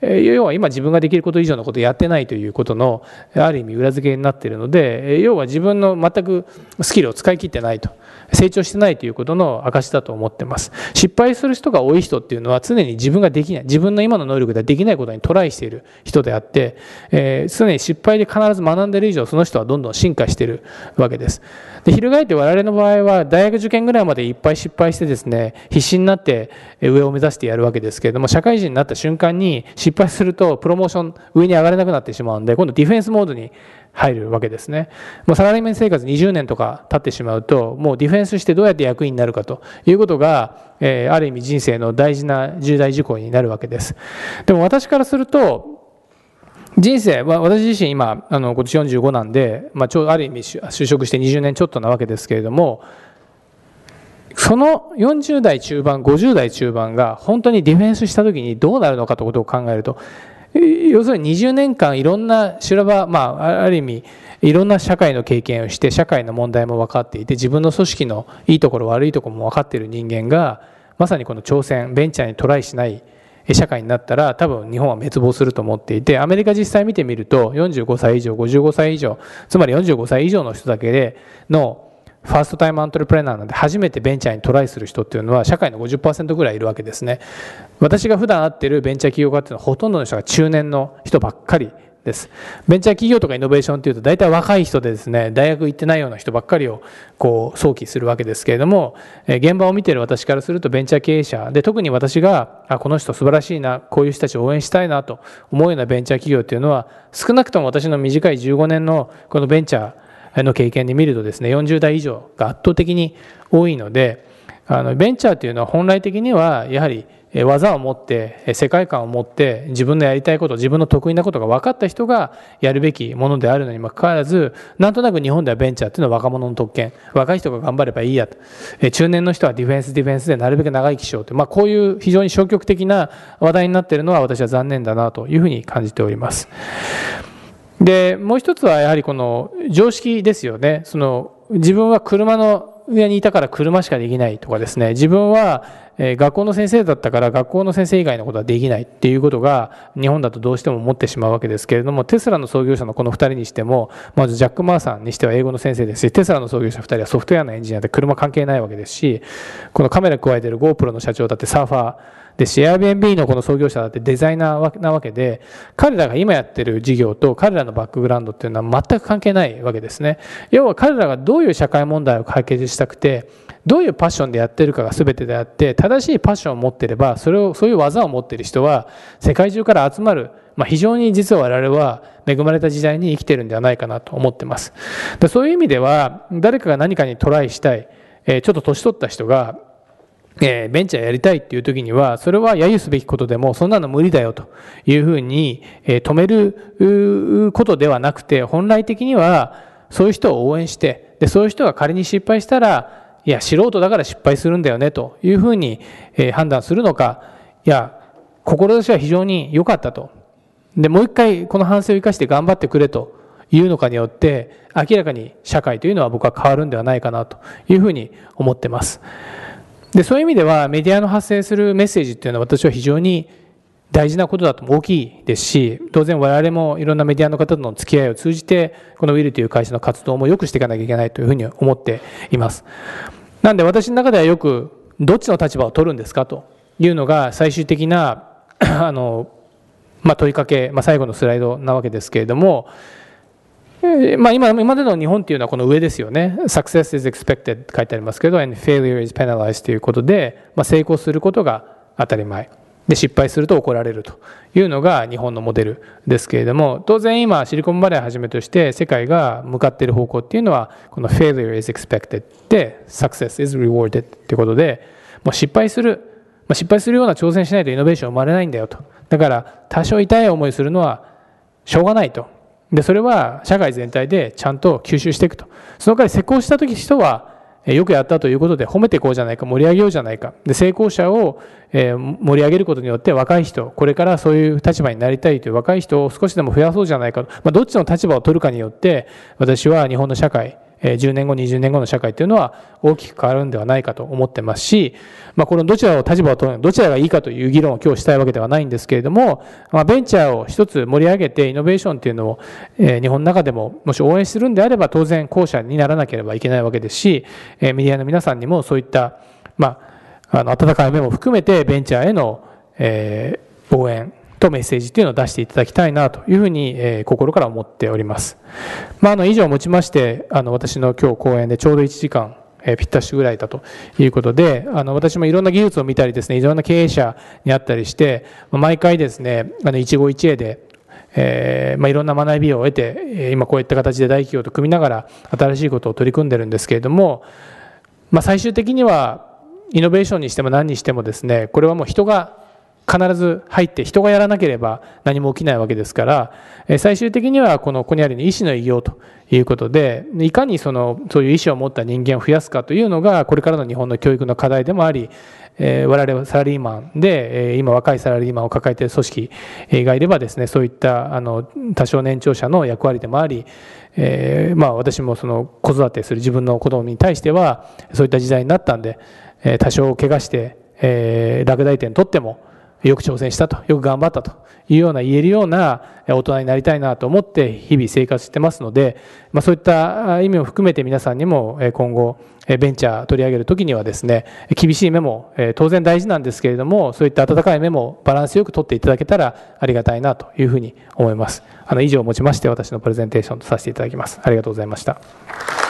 要は今自分ができること以上のことをやってないということのある意味裏付けになっているので要は自分の全くスキルを使い切ってないと。成長してないということの証だと思ってます。失敗する人が多い人っていうのは常に自分ができない自分の今の能力ではできないことにトライしている人であって、えー、常に失敗で必ず学んでる以上その人はどんどん進化しているわけです。で翻って我々の場合は大学受験ぐらいまでいっぱい失敗してですね必死になって上を目指してやるわけですけれども社会人になった瞬間に失敗するとプロモーション上に上がれなくなってしまうんで今度ディフェンスモードに入るわけですね。もうサラリーマン生活20年とか経ってしまうと、もうディフェンスしてどうやって役員になるかということが、えー、ある意味人生の大事な重大事項になるわけです。でも私からすると、人生は私自身今あの今年45なんで、まあ、ちょある意味就職して20年ちょっとなわけですけれどもその40代中盤、50代中盤が本当にディフェンスした時にどうなるのかということを考えると、要するに20年間いろんな修羅場、まあ、ある意味、いろんな社会の経験をして、社会の問題も分かっていて、自分の組織のいいところ、悪いところも分かっている人間が、まさにこの挑戦、ベンチャーにトライしない社会になったら、多分日本は滅亡すると思っていて、アメリカ実際見てみると、45歳以上、55歳以上、つまり45歳以上の人だけでのファーストタイムアントレプレナーなんで初めてベンチャーにトライする人っていうのは社会の50%ぐらいいるわけですね。私が普段会ってるベンチャー企業家っていうのはほとんどの人が中年の人ばっかりです。ベンチャー企業とかイノベーションっていうと大体若い人でですね大学行ってないような人ばっかりをこう想起するわけですけれども現場を見てる私からするとベンチャー経営者で特に私があこの人素晴らしいなこういう人たちを応援したいなと思うようなベンチャー企業っていうのは少なくとも私の短い15年のこのベンチャーの経験で見るとですね40代以上が圧倒的に多いのであのベンチャーというのは本来的にはやはり技を持って世界観を持って自分のやりたいこと自分の得意なことが分かった人がやるべきものであるのにもかかわらずなんとなく日本ではベンチャーっていうのは若者の特権若い人が頑張ればいいやと中年の人はディフェンスディフェンスでなるべく長生きしようと、まあ、こういう非常に消極的な話題になっているのは私は残念だなというふうに感じております。で、もう一つはやはりこの常識ですよね。その自分は車の上にいたから車しかできないとかですね、自分は学校の先生だったから学校の先生以外のことはできないっていうことが日本だとどうしても思ってしまうわけですけれども、テスラの創業者のこの2人にしても、まずジャック・マーさんにしては英語の先生ですし、テスラの創業者2人はソフトウェアのエンジニアで車関係ないわけですし、このカメラ加えてる GoPro の社長だってサーファー、で、シェア Airbnb のこの創業者だってデザイナーなわけで、彼らが今やってる事業と彼らのバックグラウンドっていうのは全く関係ないわけですね。要は彼らがどういう社会問題を解決したくて、どういうパッションでやってるかが全てであって、正しいパッションを持ってれば、それを、そういう技を持ってる人は、世界中から集まる、まあ、非常に実は我々は恵まれた時代に生きてるんではないかなと思ってます。そういう意味では、誰かが何かにトライしたい、えちょっと年取った人が、えー、ベンチャーやりたいっていう時には、それは揶揄すべきことでも、そんなの無理だよというふうに、えー、止めることではなくて、本来的には、そういう人を応援して、で、そういう人が仮に失敗したら、いや、素人だから失敗するんだよね、というふうに、えー、判断するのか、いや、志は非常に良かったと。で、もう一回この反省を生かして頑張ってくれというのかによって、明らかに社会というのは僕は変わるんではないかなというふうに思ってます。でそういう意味ではメディアの発生するメッセージっていうのは私は非常に大事なことだと大きいですし当然我々もいろんなメディアの方との付き合いを通じてこのウィルという会社の活動も良くしていかなきゃいけないというふうに思っています。なんで私の中ではよくどっちの立場を取るんですかというのが最終的な (clears throat) あの、まあ、問いかけ、まあ、最後のスライドなわけですけれどもまあ、今今までの日本っていうのはこの上ですよね。success is expected 書いてありますけど、and failure is penalized ということで、まあ、成功することが当たり前。で、失敗すると怒られるというのが日本のモデルですけれども、当然今シリコンバレーをはじめとして世界が向かっている方向っていうのは、この failure is expected で success is rewarded ということで、もう失敗する、まあ、失敗するような挑戦しないとイノベーション生まれないんだよと。だから多少痛い思いするのはしょうがないと。で、それは社会全体でちゃんと吸収していくと。その代わり施工した時人は、よくやったということで褒めていこうじゃないか、盛り上げようじゃないか。で、成功者を盛り上げることによって若い人、これからそういう立場になりたいという若い人を少しでも増やそうじゃないかと。まあ、どっちの立場を取るかによって、私は日本の社会、10年後、20年後の社会というのは大きく変わるんではないかと思ってますし、まあ、このどちらを立場を取るどちらがいいかという議論を今日したいわけではないんですけれども、まあ、ベンチャーを一つ盛り上げてイノベーションっていうのを、え日本の中でももし応援するんであれば当然後者にならなければいけないわけですし、えメディアの皆さんにもそういった、まあ、あの温かい目も含めてベンチャーへの、えー、応援とメッセージというのを出していただきたいなというふうに、えー、心から思っております。まあ、あの以上をもちまして、あの私の今日講演でちょうど1時間、えー、ぴったしぐらいだということで、あの私もいろんな技術を見たりですね、いろんな経営者に会ったりして、毎回ですね、あの一期一会で、えーまあ、いろんな学びを得て、今こういった形で大企業と組みながら新しいことを取り組んでるんですけれども、まあ、最終的にはイノベーションにしても何にしてもですね、これはもう人が必ず入って人がやらなければ何も起きないわけですから最終的にはこのここにあるように医師の偉業ということでいかにそのそういう意思を持った人間を増やすかというのがこれからの日本の教育の課題でもありえ、我々はサラリーマンで、え、今若いサラリーマンを抱えている組織がいればですねそういったあの多少年長者の役割でもあり、え、まあ私もその子育てする自分の子供に対してはそういった時代になったんで、え、多少怪我して、え、落第点取ってもよく挑戦したと、よく頑張ったというような言えるような大人になりたいなと思って日々生活してますので、まあ、そういった意味を含めて皆さんにも今後ベンチャー取り上げるときにはですね、厳しい目も当然大事なんですけれども、そういった温かい目もバランスよく取っていただけたらありがたいなというふうに思います。あの以上をもちまして私のプレゼンテーションとさせていただきます。ありがとうございました。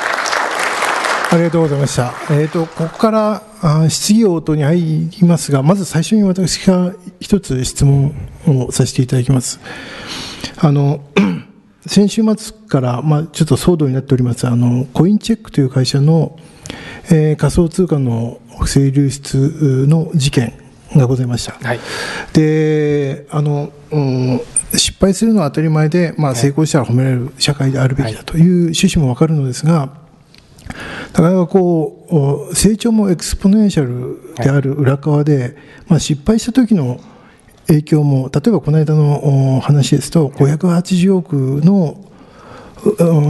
ありがとうございました。えっ、ー、と、ここからあ質疑応答に入りますが、まず最初に私が一つ質問をさせていただきます。あの、(clears throat) 先週末から、まあ、ちょっと騒動になっております、あの、コインチェックという会社の、えー、仮想通貨の不正流出の事件がございました。はい、で、あの、うん、失敗するのは当たり前で、まあ、成功したら褒められる社会であるべきだという趣旨もわかるのですが、なかなかこう成長も exponential である裏側で、はい、まあ、失敗した時の影響も例えばこの間の話ですと580億の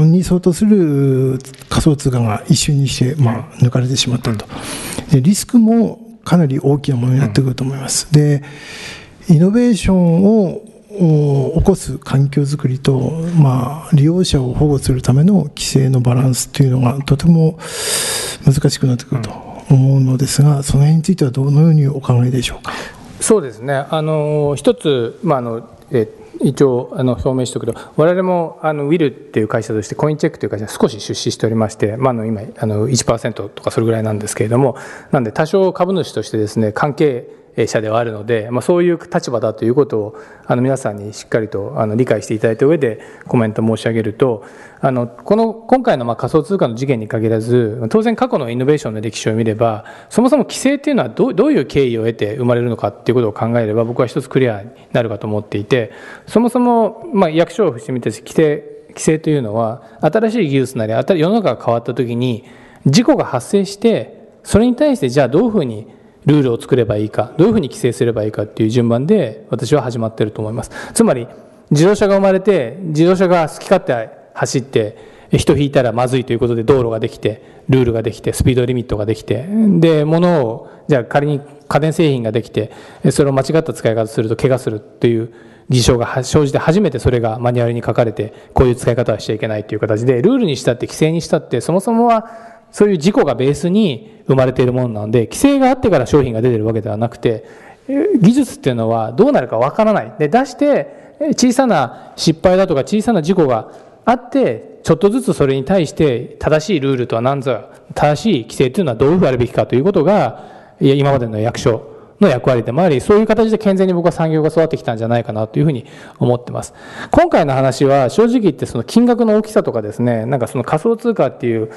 に相当する仮想通貨が一瞬にして、まあ、抜かれてしまったとでリスクもかなり大きなものになってくると思います。でイノベーションを起こす環境づくりと、まあ、利用者を保護するための規制のバランスというのがとても難しくなってくると思うのですが、その辺についてはどのようにお考えでしょうか？そうですねあの一つ、まああのえ一応あの表明しておくと、我々もあのウィルっていう会社として、コインチェックという会社に少し出資しておりまして、まあ、の今あの1%とかそれぐらいなんですけれども、なんで多少株主としてですね関係者ではあるので、まあ、そういう立場だということをあの皆さんにしっかりとあの理解していただいた上でコメント申し上げるとあのこの今回のまあ仮想通貨の事件に限らず当然過去のイノベーションの歴史を見ればそもそも規制っていうのはどどういう経緯を得て生まれるのかっていうことを考えれば僕は一つクリアになるかと思っていてそもそもまあ役所をしてみて規制規制というのは新しい技術なり世の中が変わった時に事故が発生してそれに対してじゃあどういうふうにルールを作ればいいかどういうふうに規制すればいいかっていう順番で私は始まってると思います。つまり自動車が生まれて自動車が好き勝手走って人引いたらまずいということで道路ができてルールができてスピードリミットができてで物をじゃあ仮に家電製品ができてそれを間違った使い方すると怪我するっていう事象が生じて初めてそれがマニュアルに書かれてこういう使い方はしちゃいけないという形でルールにしたって規制にしたってそもそもはそういう事故がベースに生まれているものなので、規制があってから商品が出てるわけではなくて、技術っていうのはどうなるかわからない。で、出して、小さな失敗だとか小さな事故があって、ちょっとずつそれに対して正しいルールとは何ぞ、正しい規制というのはどういうふうあるべきかということが、今までの役所の役割でもあり、そういう形で健全に僕は産業が育ってきたんじゃないかなというふうに思ってます。今回の話は正直言ってその金額の大きさとかですね、なんかその仮想通貨っていう、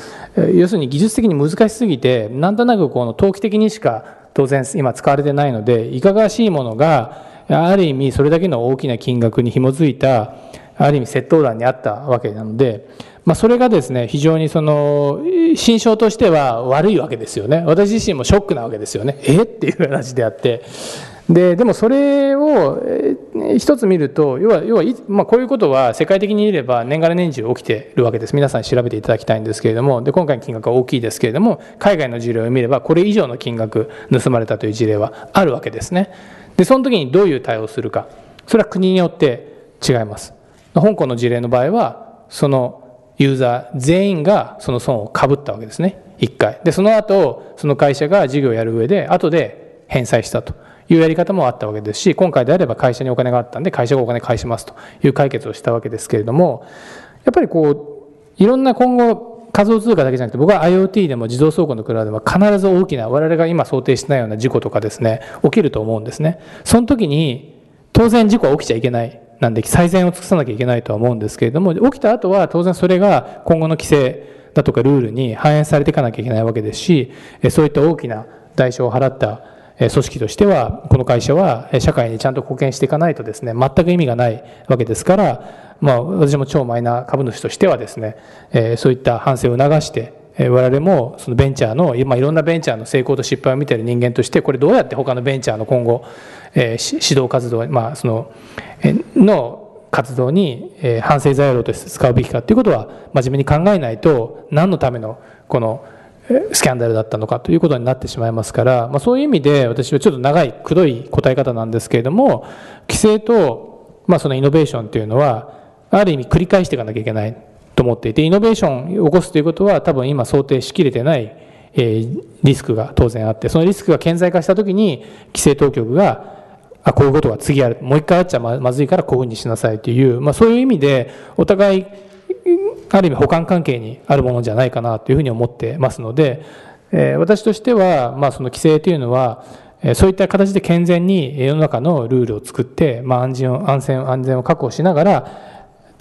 要するに技術的に難しすぎて、なんとなくこの投機的にしか当然今使われてないので、いかがわしいものが、ある意味それだけの大きな金額に紐づいた、ある意味窃盗団にあったわけなので、まあ、それがですね、非常にその、心象としては悪いわけですよね。私自身もショックなわけですよね。え？っていう話であって。で、でもそれを一つ見ると、要は、要は、まあ、こういうことは世界的に言えば年がら年中起きてるわけです。皆さん調べていただきたいんですけれども、で、今回の金額は大きいですけれども、海外の事例を見れば、これ以上の金額盗まれたという事例はあるわけですね。で、その時にどういう対応するか。それは国によって違います。香港の事例の場合は、そのユーザー全員がその損をかぶったわけですね。一回。で、その後、その会社が事業をやる上で、後で返済したというやり方もあったわけですし、今回であれば会社にお金があったんで、会社がお金返しますという解決をしたわけですけれども、やっぱりこう、いろんな今後、仮想通貨だけじゃなくて、僕は IoT でも自動倉庫のクラウドでも必ず大きな、我々が今想定してないような事故とかですね、起きると思うんですね。その時に、当然事故は起きちゃいけない。なんで最善を尽くさなきゃいけないとは思うんですけれども、起きた後は当然それが今後の規制だとかルールに反映されていかなきゃいけないわけですし、そういった大きな代償を払った組織としては、この会社は社会にちゃんと貢献していかないとですね、全く意味がないわけですから、まあ、私も超マイナー株主としてはですね、そういった反省を促して、我々もそのベンチャーの、まあ、いろんなベンチャーの成功と失敗を見ている人間としてこれどうやって他のベンチャーの今後、え、指導活動、まあ、その、えの活動に、え、反省材料として使うべきかということは真面目に考えないと何のためのこのスキャンダルだったのかということになってしまいますから、まあ、そういう意味で私はちょっと長いくどい答え方なんですけれども規制と、まあ、そのイノベーションというのはある意味繰り返していかなきゃいけない。と思っていてイノベーションを起こすということは多分今想定しきれてない、えー、リスクが当然あってそのリスクが顕在化した時に規制当局があこういうことが次あるもう一回あっちゃまずいからこういうふうにしなさいという、まあ、そういう意味でお互いある意味補完関係にあるものじゃないかなというふうに思ってますので、えー、私としては、まあ、その規制というのはそういった形で健全に世の中のルールを作って、まあ、安全安全安全を確保しながら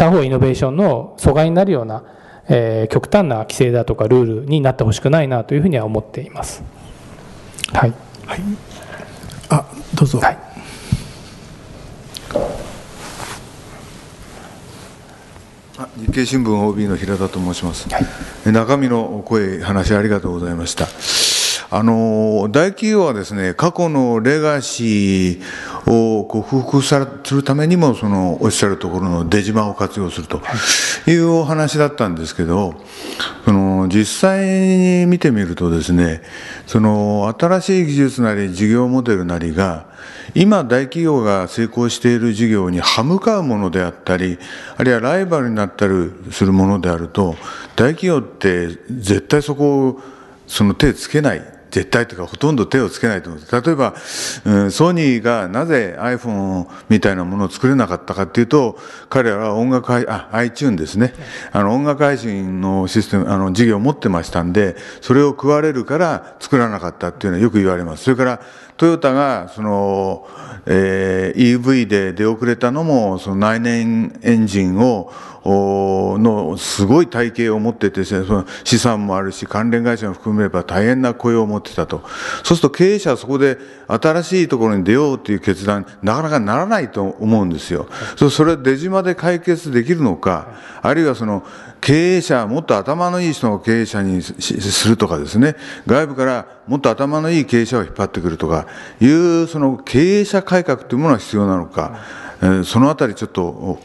他方イノベーションの阻害になるような、えー、極端な規制だとかルールになってほしくないなというふうには思っています。はい。はい、あ、どうぞ。はい。日経新聞 OB の平田と申します、はい、中身の声話ありがとうございましたあの大企業はですね過去のレガシーを克服するためにもそのおっしゃるところの出島を活用するというお話だったんですけどその実際に見てみるとですねその新しい技術なり事業モデルなりが今大企業が成功している事業に歯向かうものであったりあるいはライバルになったりするものであると大企業って絶対そこをその手つけない。絶対というかほとんど手をつけないと思います。例えば、うん、ソニーがなぜ iPhone みたいなものを作れなかったかっていうと、彼らは音楽配、あ、iTune ですね。あの音楽配信のシステム、あの事業を持ってましたんで、それを食われるから作らなかったっていうのはよく言われます。それから、トヨタが、その、えー、EV で出遅れたのも、その内燃エンジンを、のすごい体系を持ってて、ねその資産もあるし、関連会社も含めれば大変な雇用を持ってたと。そうすると経営者はそこで新しいところに出ようという決断、なかなかならないと思うんですよ。それは出島で解決できるのか、あるいはその経営者、もっと頭のいい人を経営者にするとかですね、外部からもっと頭のいい経営者を引っ張ってくるとかいう、その経営者改革というものが必要なのか、そのあたりちょっと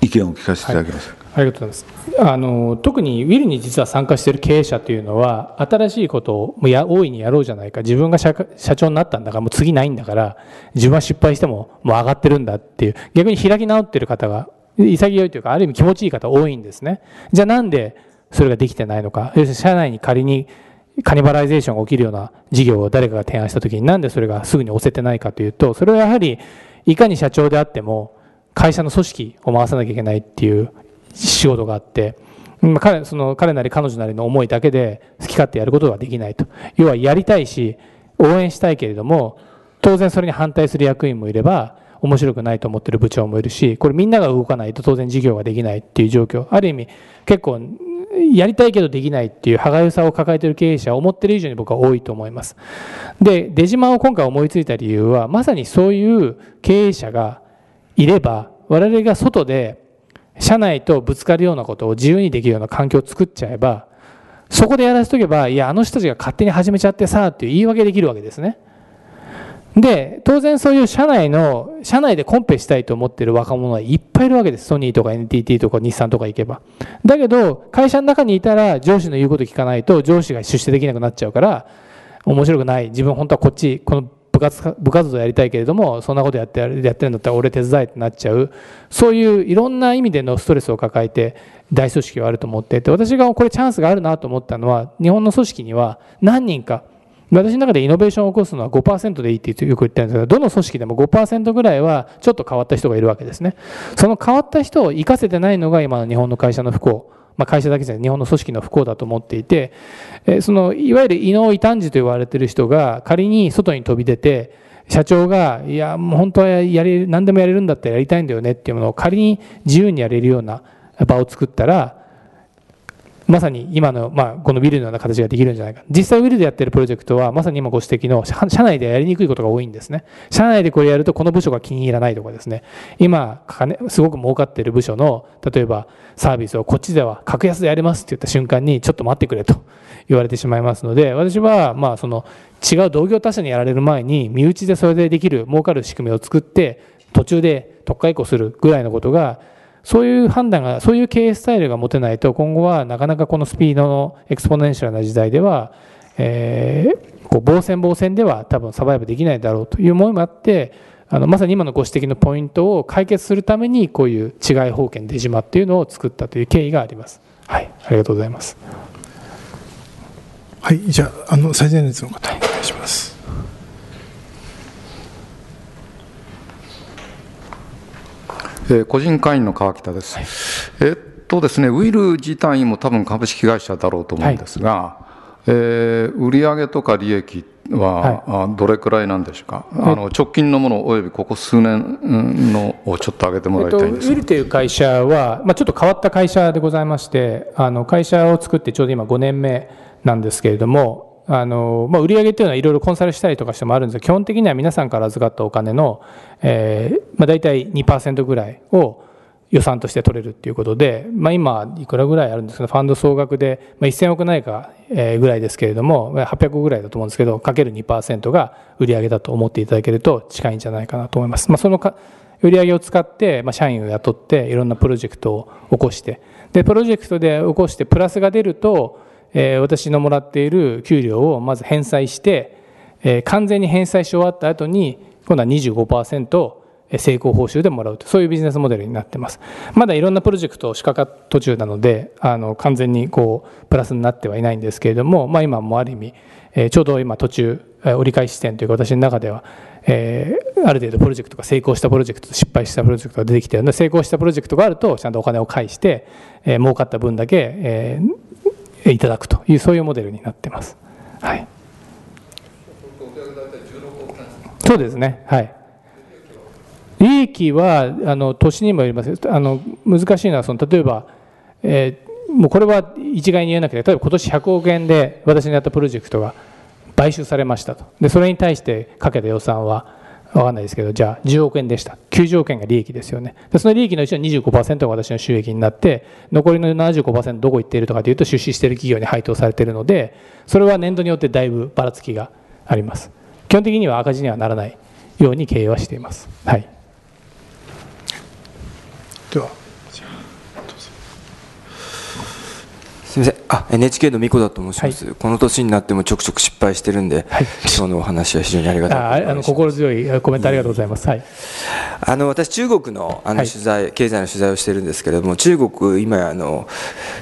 意見を聞かせていただけますか？はいありがとうございます。あの特にウィルに実は参加している経営者というのは新しいことをもうや大いにやろうじゃないか。自分が社長になったんだからもう次ないんだから自分は失敗してももう上がってるんだっていう。逆に開き直ってる方が潔いというかある意味気持ちいい方多いんですね。じゃあなんでそれができてないのか。要するに社内に仮にカニバライゼーションが起きるような事業を誰かが提案した時になんでそれがすぐに押せてないかというとそれはやはりいかに社長であっても会社の組織を回さなきゃいけないっていう仕事があって、まあ、彼その彼なり彼女なりの思いだけで好き勝手やることができないと。要はやりたいし応援したいけれども当然それに反対する役員もいれば面白くないと思ってる部長もいるしこれみんなが動かないと当然事業ができないっていう状況。ある意味結構やりたいけどできないっていう歯がゆさを抱えてる経営者は思ってる以上に僕は多いと思います。で出島を今回思いついた理由はまさにそういう経営者がいれば我々が外で社内とぶつかるようなことを自由にできるような環境を作っちゃえばそこでやらせとけばいやあの人たちが勝手に始めちゃってさっていう言い訳できるわけですね。で当然そういう社内の社内でコンペしたいと思ってる若者はいっぱいいるわけです。ソニーとか NTT とか日産とか行けば。だけど会社の中にいたら上司の言うこと聞かないと上司が出世できなくなっちゃうから面白くない。自分本当はこっちこの部活部活動やりたいけれどもそんなことやってやってるんだったら俺手伝えってなっちゃうそういういろんな意味でのストレスを抱えて大組織はあると思っていて私がこれチャンスがあるなと思ったのは日本の組織には何人か私の中でイノベーションを起こすのは5%でいいってよく言ってるんですけど、どの組織でも5%ぐらいはちょっと変わった人がいるわけですね。その変わった人を生かせてないのが今の日本の会社の不幸まあ、会社だけじゃない日本の組織の不幸だと思っていて、えそのいわゆる異能異端児と言われてる人が仮に外に飛び出て社長がいやもう本当はやれ何でもやれるんだったらやりたいんだよねっていうものを仮に自由にやれるような場を作ったらまさに今の、まあ、このウィルのような形ができるんじゃないか。実際ウィルでやってるプロジェクトは、まさに今ご指摘の社社内でやりにくいことが多いんですね。社内でこれやるとこの部署が気に入らないとかですね。今、金、すごく儲かってる部署の、例えばサービスをこっちでは格安でやりますって言った瞬間に、ちょっと待ってくれと言われてしまいますので、私は、まあ、その、違う同業他社にやられる前に、身内でそれでできる儲かる仕組みを作って、途中で特化移行するぐらいのことが、そういう判断が、そういう経営スタイルが持てないと、今後はなかなかこのスピードの exponential な時代では、えー、こう防戦防戦では多分 survive できないだろうという思いもあって、あのまさに今のご指摘のポイントを解決するために、こういう治外法権出島っていうのを作ったという経緯があります。はい、ありがとうございます。はい、じゃあ、あの最前列の方、お願いします。えー、個人会員の川北です。はい、えっとですね、ウィル自体も多分株式会社だろうと思うんですが、はい、えー、売上とか利益は、はい、どれくらいなんでしょうか、あの直近のものおよびここ数年のをちょっと挙げてもらいたいんです、えっと、ウィルという会社は、まあ、ちょっと変わった会社でございまして、あの会社を作ってちょうど今5年目なんですけれども、あの、まあ、売上っていうのはいろいろコンサルしたりとかしてもあるんですが、基本的には皆さんから預かったお金の、えー、まあ、大体2%ぐらいを予算として取れるっていうことで、まあ、今、いくらぐらいあるんですかファンド総額で、まあ、1000億ないか、えぐらいですけれども、800億ぐらいだと思うんですけど、かける2%が売上だと思っていただけると近いんじゃないかなと思います。まあ、そのか売上を使って、まあ、社員を雇って、いろんなプロジェクトを起こして、で、プロジェクトで起こしてプラスが出ると、え、私のもらっている給料をまず返済して、え、完全に返済し終わった後に、今度は25%成功報酬でもらうと、そういうビジネスモデルになってます。まだいろんなプロジェクトを仕掛か途中なので、あの、完全にこう、プラスになってはいないんですけれども、まあ今もある意味、えー、ちょうど今途中、折り返し地点というか私の中では、えー、ある程度プロジェクトが成功したプロジェクトと失敗したプロジェクトが出てきてるので、成功したプロジェクトがあると、ちゃんとお金を返して、えー、儲かった分だけ、えー、いただくというそういうモデルになってます。はい。そうですね。はい。利益はあの年にもよります。あの難しいのはその例えば、えー、もうこれは一概に言えなくて例えば今年100億円で私のやったプロジェクトが買収されましたと。でそれに対してかけた予算はわかんないですけど、じゃあ10億円でした。90億円が利益ですよね。でその利益のうちの25%が私の収益になって、残りの75%どこ行っているとかというと出資している企業に配当されているので、それは年度によってだいぶばらつきがあります。基本的には赤字にはならないように経営はしています。はい。ではすみません。あ NHK の美子だと申します、はい、この年になってもちょくちょく失敗してるんで、はい、今日のお話は非常にありがたいあの心強いコメントありがとうございます、はい、あの私中国のあの取材、経済の取材をしてるんですけれども中国今あの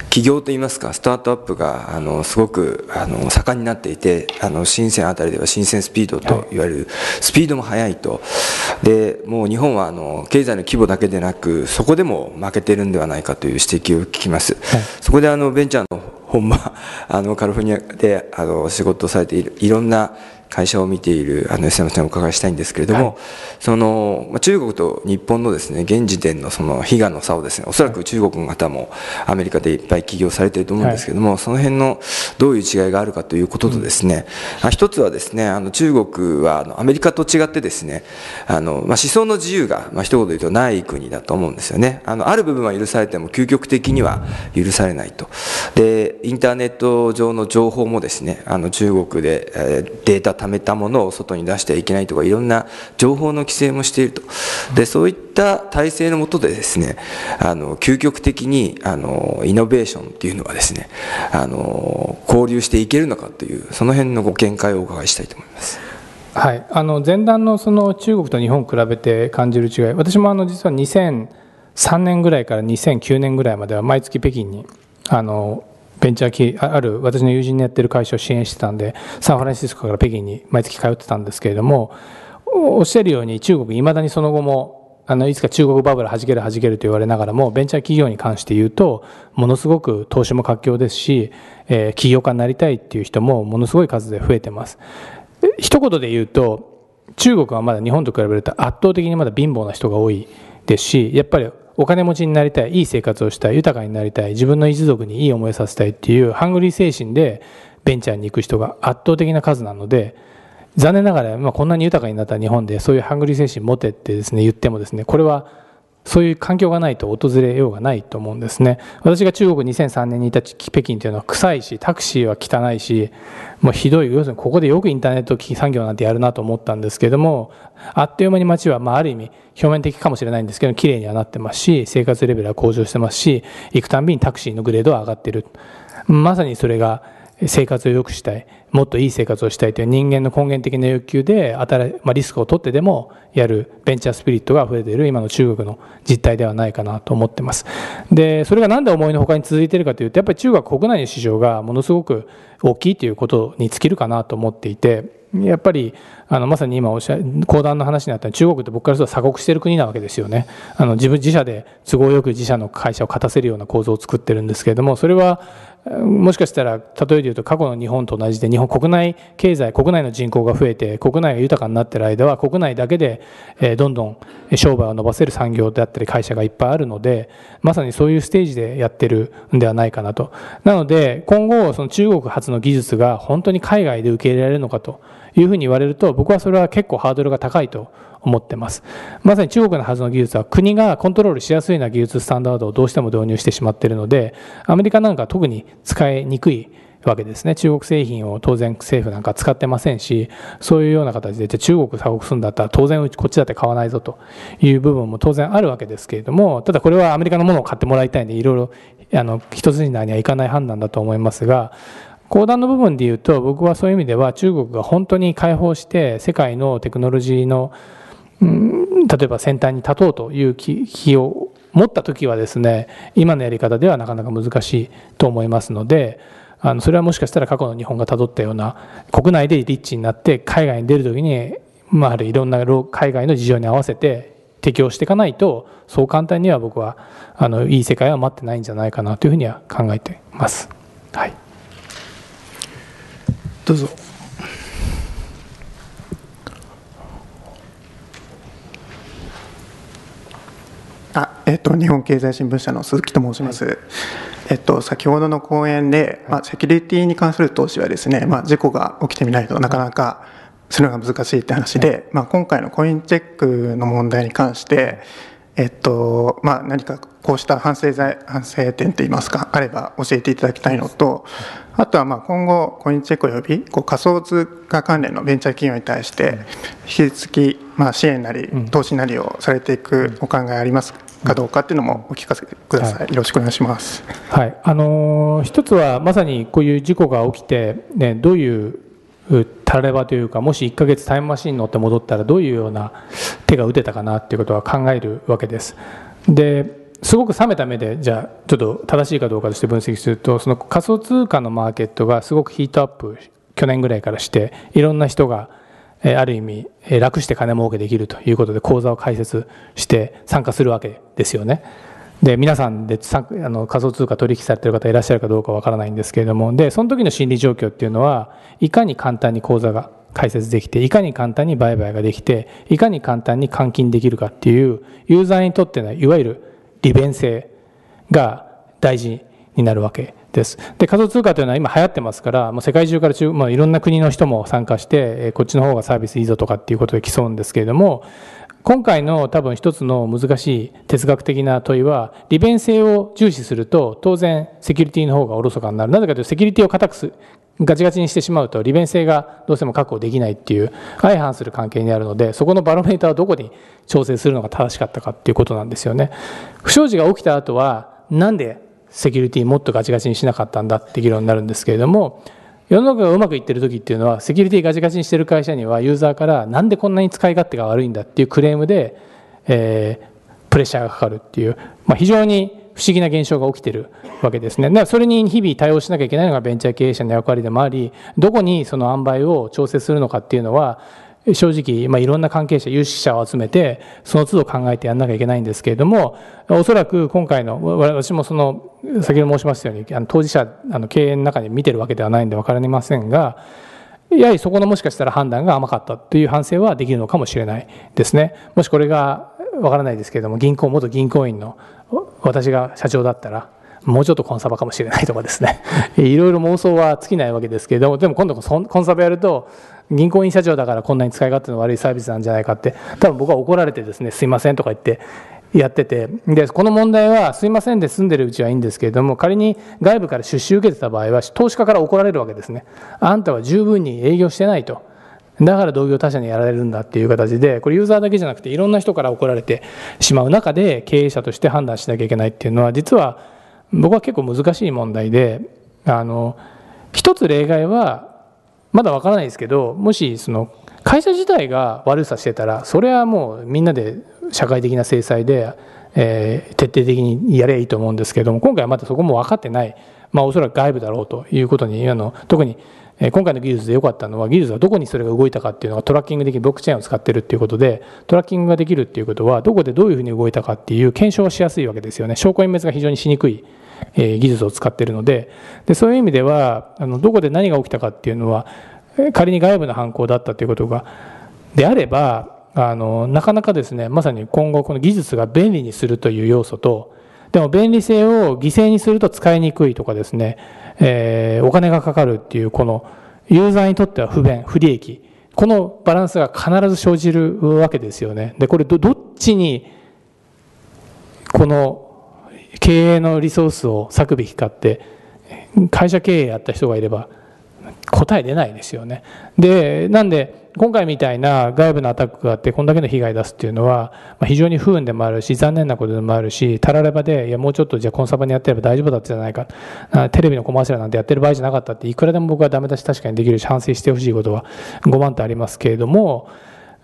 企業といいますかスタートアップがあのすごくあの盛んになっていてあの深センあたりでは深センスピードと言われる、スピードも速いと。でもう日本はあの経済の規模だけでなくそこでも負けてるんではないかという指摘を聞きます、そこであのベンチャーの本場あのカリフォルニアであの仕事をされているいろんな会社を見ているあの吉山さんにお伺いしたいんですけれども、はい、そのまあ、中国と日本のですね現時点のその悲願の差をですねおそらく中国の方もアメリカでいっぱい起業されていると思うんですけれども、はい、その辺のどういう違いがあるかということとですね、うん、一つはですねあの中国はあのアメリカと違ってですねあの、まあ、思想の自由が、まあ、一言で言うとない国だと思うんですよね。あのある部分は許されても究極的には許されないと。でインターネット上の情報もですねあの中国で、えー、データ貯めたものを外に出してはいけないとかいろんな情報の規制もしていると。でそういった体制のもとでですねあの究極的にあのイノベーションっていうのはですねあの交流していけるのかというその辺のご見解をお伺いしたいと思います。はい、あの前段のその中国と日本を比べて感じる違い。私もあの実は2003年ぐらいから2009年ぐらいまでは毎月北京にあのベンチャー企業ある私の友人のやってる会社を支援してたんで、サンフランシスコから北京に毎月通ってたんですけれども、おっしゃるように中国、いまだにその後も、あの、いつか中国バブル弾ける弾けると言われながらも、ベンチャー企業に関して言うと、ものすごく投資も活況ですし、えー、起業家になりたいっていう人もものすごい数で増えてます。一言で言うと、中国はまだ日本と比べると圧倒的にまだ貧乏な人が多いですし、やっぱりお金持ちになりたい、いい生活をしたい、豊かになりたい、自分の一族にいい思いさせたいっていうハングリー精神でベンチャーに行く人が圧倒的な数なので、残念ながら、まあ、こんなに豊かになった日本でそういうハングリー精神持てってですね、言ってもですね、これはそういう環境がないと訪れようがないと思うんですね。私が中国2003年にいた北京というのは臭いし、タクシーは汚いし、もうひどい、要するにここでよくインターネット機器産業なんてやるなと思ったんですけれども、あっという間に街は、まあ、ある意味表面的かもしれないんですけど、綺麗にはなってますし、生活レベルは向上してますし、行くたんびにタクシーのグレードは上がってる。まさにそれが生活を良くしたい、もっといい生活をしたいという人間の根源的な欲求で新、まあ、リスクを取ってでもやるベンチャースピリットが増えている今の中国の実態ではないかなと思ってます。で、それがなんで思いのほかに続いているかというと、やっぱり中国国内の市場がものすごく大きいということに尽きるかなと思っていて、やっぱりあのまさに今おっしゃ講談の話になった中国って僕からすると鎖国している国なわけですよねあの自分自社で都合よく自社の会社を勝たせるような構造を作ってるんですけれどもそれはもしかしたら例えで言うと過去の日本と同じで日本国内経済国内の人口が増えて国内が豊かになっている間は国内だけでどんどん商売を伸ばせる産業であったり会社がいっぱいあるのでまさにそういうステージでやってるんではないかなと。なので今後その中国発の技術が本当に海外で受け入れられるのかというふうに言われると僕はそれは結構ハードルが高いと思ってます。まさに中国のはずの技術は国がコントロールしやすいような技術スタンダードをどうしても導入してしまっているので、アメリカなんか特に使いにくいわけですね。中国製品を当然政府なんか使ってませんし、そういうような形で、中国鎖国するんだったら当然こっちだって買わないぞという部分も当然あるわけですけれども、ただこれはアメリカのものを買ってもらいたいんで、いろいろあの一筋縄にはいかない判断だと思いますが、講談の部分で言うと、僕はそういう意味では中国が本当に開放して世界のテクノロジーのうん、例えば先端に立とうという気を持った時はですね今のやり方ではなかなか難しいと思いますのであのそれはもしかしたら過去の日本がたどったような国内でリッチになって海外に出る時に、まあ、あるいろんな海外の事情に合わせて適応していかないとそう簡単には僕はあのいい世界は待ってないんじゃないかなというふうには考えています。はい、どうぞあえっと、日本経済新聞社の鈴木と申します、はい、えっと、先ほどの講演で、まあ、セキュリティに関する投資はですね、まあ、事故が起きてみないとなかなかするのが難しいって話で、はい、まあ、今回のコインチェックの問題に関して、えっとまあ、何かこうした反省罪反省点といいますかあれば教えていただきたいのとあとはまあ今後コインチェックおよびこう仮想通貨関連のベンチャー企業に対して引き続きまあ支援なり投資なりをされていくお考えありますか？どうかっていうのもお聞かせください、はい、よろしくお願いします。はい、あのー、一つはまさにこういう事故が起きて、ね、どういうたらればというかもし1ヶ月タイムマシンに乗って戻ったらどういうような手が打てたかなっていうことは考えるわけです。ですごく冷めた目でじゃあちょっと正しいかどうかとして分析するとその仮想通貨のマーケットがすごくヒートアップ去年ぐらいからしていろんな人がある意味楽して金儲けできるということで口座を開設して参加するわけですよね。で皆さんであの仮想通貨取引されてる方いらっしゃるかどうかわからないんですけれどもでその時の心理状況っていうのはいかに簡単に口座が開設できていかに簡単に売買ができていかに簡単に換金できるかっていうユーザーにとってのいわゆる利便性が大事になるわけです。で、仮想通貨というのは今流行ってますから、もう世界中から中、まあ、いろんな国の人も参加して、こっちの方がサービスいいぞとかっていうことで競うんですけれども、今回の多分一つの難しい哲学的な問いは、利便性を重視すると、当然セキュリティの方がおろそかになる。なぜかというと、セキュリティを固くす、ガチガチにしてしまうと利便性がどうしても確保できないっていう相反する関係にあるのでそこのバロメーターをどこに調整するのが正しかったかっていうことなんですよね不祥事が起きた後はなんでセキュリティもっとガチガチにしなかったんだって議論になるんですけれども世の中がうまくいってる時っていうのはセキュリティガチガチにしてる会社にはユーザーからなんでこんなに使い勝手が悪いんだっていうクレームで、えー、プレッシャーがかかるっていう、まあ、非常に不思議な現象が起きてるわけですね。だからそれに日々対応しなきゃいけないのがベンチャー経営者の役割でもあり、どこにその塩梅を調整するのかっていうのは、正直、まあ、いろんな関係者、有識者を集めて、その都度考えてやらなきゃいけないんですけれども、おそらく今回の、私もその、先ほど申しましたように、あの当事者、あの経営の中で見てるわけではないんで分かりませんが、やはりそこのもしかしたら判断が甘かったという反省はできるのかもしれないですね。もしこれがわからないですけれども銀行元銀行員の私が社長だったらもうちょっとコンサバかもしれないとかですね (laughs) いろいろ妄想は尽きないわけですけれどもでも今度コンサバやると銀行員社長だからこんなに使い勝手の悪いサービスなんじゃないかって多分僕は怒られてですねすいませんとか言ってやってて。でこの問題はすいませんで済んでるうちはいいんですけれども仮に外部から出資受けてた場合は投資家から怒られるわけですね。あんたは十分に営業してないと。だから同業他社にやられるんだっていう形でこれユーザーだけじゃなくていろんな人から怒られてしまう中で経営者として判断しなきゃいけないっていうのは実は僕は結構難しい問題であの一つ例外はまだわからないですけどもしその会社自体が悪さしてたらそれはもうみんなで社会的な制裁で、えー、徹底的にやればいいと思うんですけども今回はまだそこも分かってない、まあ、おそらく外部だろうということにあの特に今回の技術で良かったのは技術がどこにそれが動いたかっていうのがトラッキングできるブロックチェーンを使ってるっていうことでトラッキングができるっていうことはどこでどういうふうに動いたかっていう検証しやすいわけですよね。証拠隠滅が非常にしにくい。え技術を使っているのででそういう意味ではあのどこで何が起きたかっていうのは仮に外部の犯行だったということがであればあのなかなかですねまさに今後この技術が便利にするという要素とでも便利性を犠牲にすると使いにくいとかですねえー、お金がかかるっていうこのユーザーにとっては不便不利益このバランスが必ず生じるわけですよね。でこれどっちにこの経営のリソースを割くべきかって会社経営やった人がいれば答え出ないですよね。でなんで今回みたいな外部のアタックがあってこんだけの被害出すっていうのは非常に不運でもあるし残念なことでもあるしたらればでいやもうちょっとじゃあコンサバにやってれば大丈夫だったじゃないか。テレビのコマーシャルなんてやってる場合じゃなかったっていくらでも僕はダメ出し確かにできるし反省してほしいことは5万とありますけれども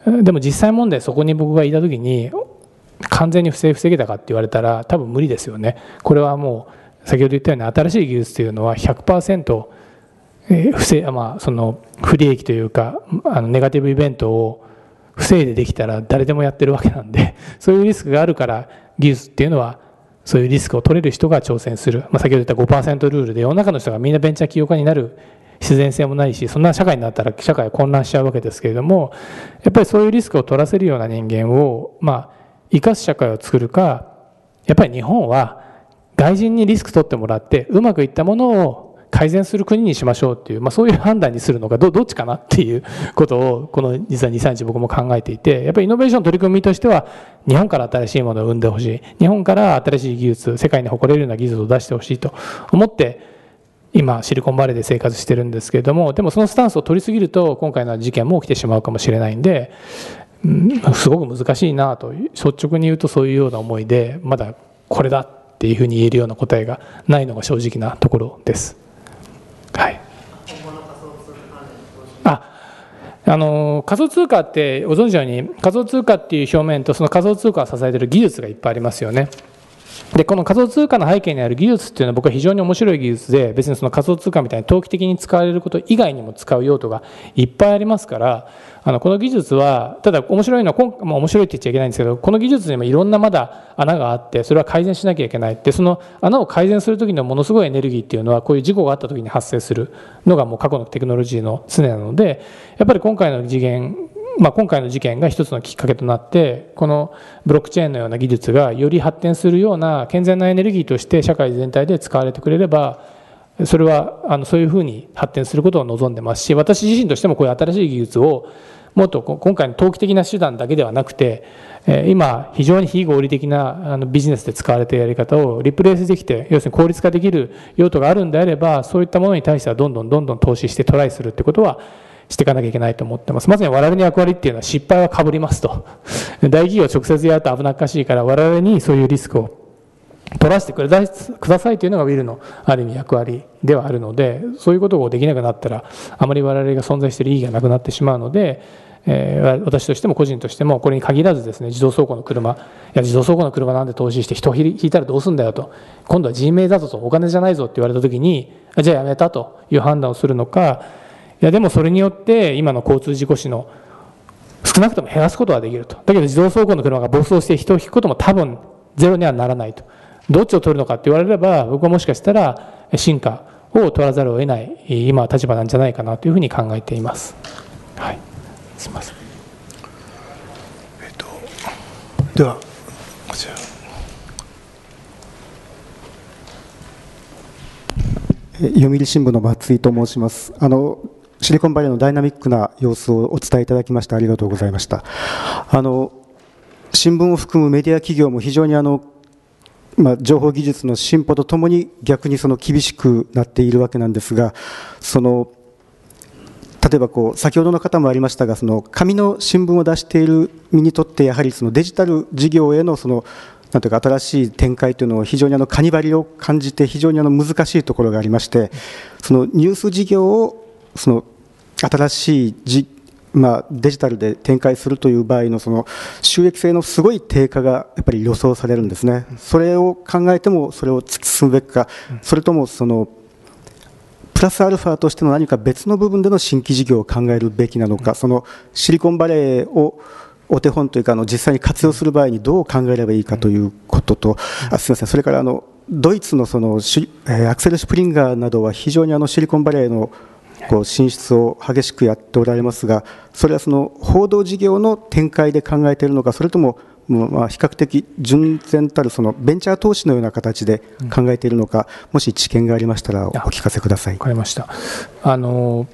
でも実際問題そこに僕がいた時に完全に不正防げたかって言われたら多分無理ですよね。これはもう先ほど言ったように新しい技術というのは100%え不正まあその不利益というかあのネガティブイベントを防いでできたら誰でもやってるわけなんで (laughs) そういうリスクがあるから技術っていうのはそういうリスクを取れる人が挑戦する、まあ、先ほど言った5%ルールで世の中の人がみんなベンチャー起業家になる自然性もないしそんな社会になったら社会は混乱しちゃうわけですけれどもやっぱりそういうリスクを取らせるような人間をまあ生かす社会を作るかやっぱり日本は外人にリスク取ってもらってうまくいったものを改善する国にしましょうっていう、まあ、そういう判断にするのかどどっちかなっていうことをこの実は23日僕も考えていてやっぱりイノベーションの取り組みとしては日本から新しいものを生んでほしい日本から新しい技術世界に誇れるような技術を出してほしいと思って今シリコンバレーで生活してるんですけれどもでもそのスタンスを取りすぎると今回の事件も起きてしまうかもしれないんで、すごく難しいなと率直に言うとそういうような思いでまだこれだっていうふうに言えるような答えがないのが正直なところです。はい。ああの仮想通貨ってご存知のように仮想通貨っていう表面とその仮想通貨を支えてる技術がいっぱいありますよね。でこの仮想通貨の背景にある技術っていうのは僕は非常に面白い技術で別にその仮想通貨みたいに投機的に使われること以外にも使う用途がいっぱいありますからあのこの技術はただ面白いのは今、まあ、面白いって言っちゃいけないんですけどこの技術にもいろんなまだ穴があってそれは改善しなきゃいけないでその穴を改善する時のものすごいエネルギーっていうのはこういう事故があった時に発生するのがもう過去のテクノロジーの常なのでやっぱり今回の次元まあ、今回の事件が一つのきっかけとなってこのブロックチェーンのような技術がより発展するような健全なエネルギーとして社会全体で使われてくれればそれはあのそういうふうに発展することを望んでます。し私自身としてもこういう新しい技術をもっと今回の投機的な手段だけではなくて今非常に非合理的なあのビジネスで使われているやり方をリプレイスできて要するに効率化できる用途があるんであればそういったものに対してはどんどんどんどん投資してトライするってことはしていかなきゃいけないと思ってます。まさに我々の役割っていうのは失敗はかぶりますと。(laughs) 大企業直接やると危なっかしいから我々にそういうリスクを取らせてくださいというのがウィルのある意味役割ではあるのでそういうことをできなくなったらあまり我々が存在している意義がなくなってしまうので、え、私としても個人としてもこれに限らずですね自動走行の車いや自動走行の車なんで投資して人を引いたらどうすんだよと今度は人命だぞとお金じゃないぞって言われた時にじゃあやめたという判断をするのかいやでもそれによって今の交通事故死の少なくとも減らすことはできると。だけど自動走行の車が暴走して人を引くことも多分ゼロにはならないと。どっちを取るのかって言われれば僕はもしかしたら進化を取らざるを得ない今は立場なんじゃないかなというふうに考えています。はい、すみません。えっとではこちら。読売新聞の松井と申します。あのシリコンバレーのダイナミックな様子をお伝えいただきましてありがとうございました。あの新聞を含むメディア企業も非常にあのまあ、情報技術の進歩とともに逆にその厳しくなっているわけなんですがその例えばこう先ほどの方もありましたがその紙の新聞を出している身にとってやはりそのデジタル事業へのそのなんていうか新しい展開というのを非常にあのカニバリを感じて非常にあの難しいところがありましてそのニュース事業をその新しいじまあ、デジタルで展開するという場合のその収益性のすごい低下がやっぱり予想されるんですね、それを考えてもそれを突き進むべきか、それともそのプラスアルファとしての何か別の部分での新規事業を考えるべきなのか、そのシリコンバレーをお手本というかあの実際に活用する場合にどう考えればいいかということと、あすみません、それからあのドイツのそのアクセル・シュプリンガーなどは非常にあのシリコンバレーのこう進出を激しくやっておられますが、それはその報道事業の展開で考えているのか、それともまあ比較的純然たるそのベンチャー投資のような形で考えているのか、もし知見がありましたらお聞かせください。わかりました。あの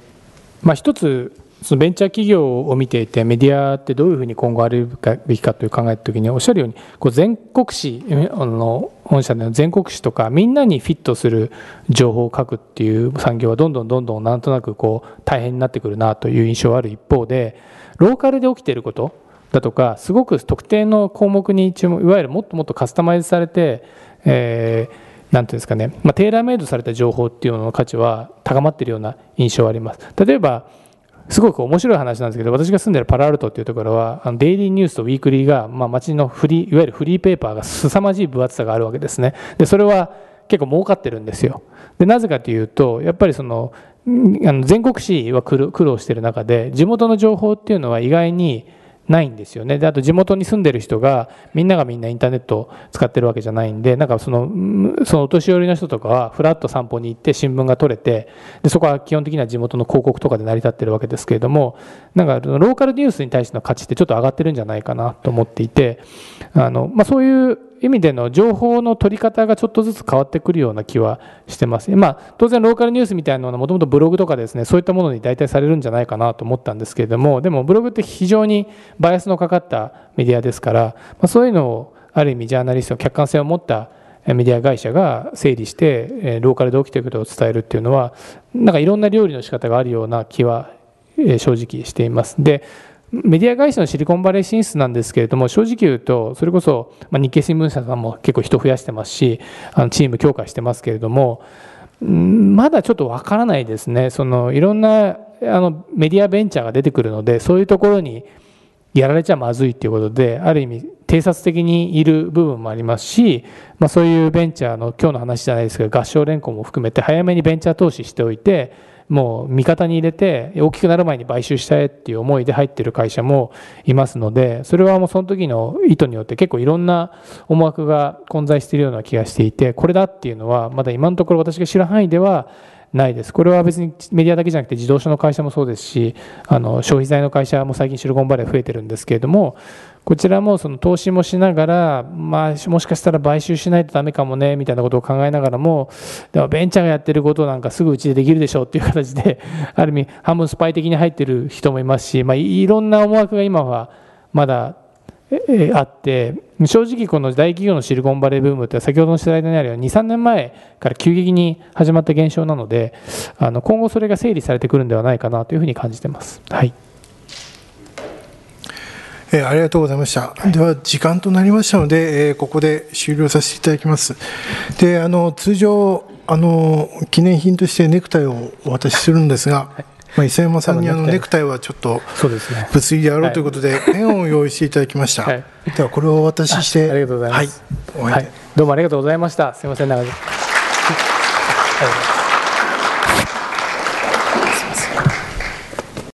まあ一つそのベンチャー企業を見ていてメディアってどういうふうに今後あるべきかという考えた時におっしゃるようにこう全国紙あの本社での全国紙とかみんなにフィットする情報を書くっていう産業はどんどんどんどんなんとなくこう大変になってくるなという印象はある一方でローカルで起きていることだとかすごく特定の項目に注目いわゆるもっともっとカスタマイズされて、えー、なんていうんですかね、まあ、テーラーメイドされた情報っていうのの価値は高まっているような印象はあります。例えばすごく面白い話なんですけど、私が住んでるパラアルトっていうところは、あのデイリーニュースとウィークリーが、まあ、街のフリー、いわゆるフリーペーパーが凄まじい分厚さがあるわけですね。で、それは結構儲かってるんですよ。で、なぜかというと、やっぱりその、あの全国紙は苦労してる中で、地元の情報っていうのは意外に、ないんですよね。であと地元に住んでる人がみんながみんなインターネット使ってるわけじゃないんでなんかそのそのお年寄りの人とかはふらっと散歩に行って新聞が取れてでそこは基本的には地元の広告とかで成り立ってるわけですけれどもなんかローカルニュースに対しての価値ってちょっと上がってるんじゃないかなと思っていてあの、まあ、そういう意味での情報の取り方がちょっとずつ変わってくるような気はしてます。まあ、当然ローカルニュースみたいなのはもともとブログとかですね、そういったものに代替されるんじゃないかなと思ったんですけれども、でもブログって非常にバイアスのかかったメディアですから、まあ、そういうのをある意味ジャーナリストの客観性を持ったメディア会社が整理してローカルで起きていることを伝えるっていうのはなんかいろんな料理の仕方があるような気は正直しています。でメディア会社のシリコンバレー進出なんですけれども、正直言うと、それこそ、ま、日経新聞社さんも結構人増やしてますし、あのチーム強化してますけれども、まだちょっとわからないですね。そのいろんなあのメディアベンチャーが出てくるので、そういうところにやられちゃまずいっていうことで、ある意味偵察的にいる部分もありますし、まあ、そういうベンチャーの今日の話じゃないですけど、合唱連行も含めて早めにベンチャー投資しておいて、もう味方に入れて大きくなる前に買収したいっていう思いで入ってる会社もいますのでそれはもうその時の意図によって結構いろんな思惑が混在しているような気がしていてこれだっていうのはまだ今のところ私が知る範囲ではないです。これは別にメディアだけじゃなくて自動車の会社もそうですし、あの消費財の会社も最近シリコンバレー増えてるんですけれども、こちらもその投資もしながら、まあ、もしかしたら買収しないとダメかもねみたいなことを考えながらもでもベンチャーがやってることなんかすぐうちでできるでしょうっていう形で (laughs) ある意味半分スパイ的に入ってる人もいますし、まあ、いろんな思惑が今はまだあって正直この大企業のシリコンバレーブームって先ほどの世代であるように23年前から急激に始まった現象なのであの今後それが整理されてくるんではないかなというふうに感じてます。はいえー、ありがとうございました。では、時間となりましたので、えー、ここで終了させていただきます。で、あの、通常、あの、記念品としてネクタイをお渡しするんですが、はいまあ、伊佐山さんにあのネクタイはちょっと物理であろうということで、ペンを用意していただきました。はい、ではこれをお渡しして、ありがとうございます。はい、はい、どうもありがとうございました。すみません長く。はい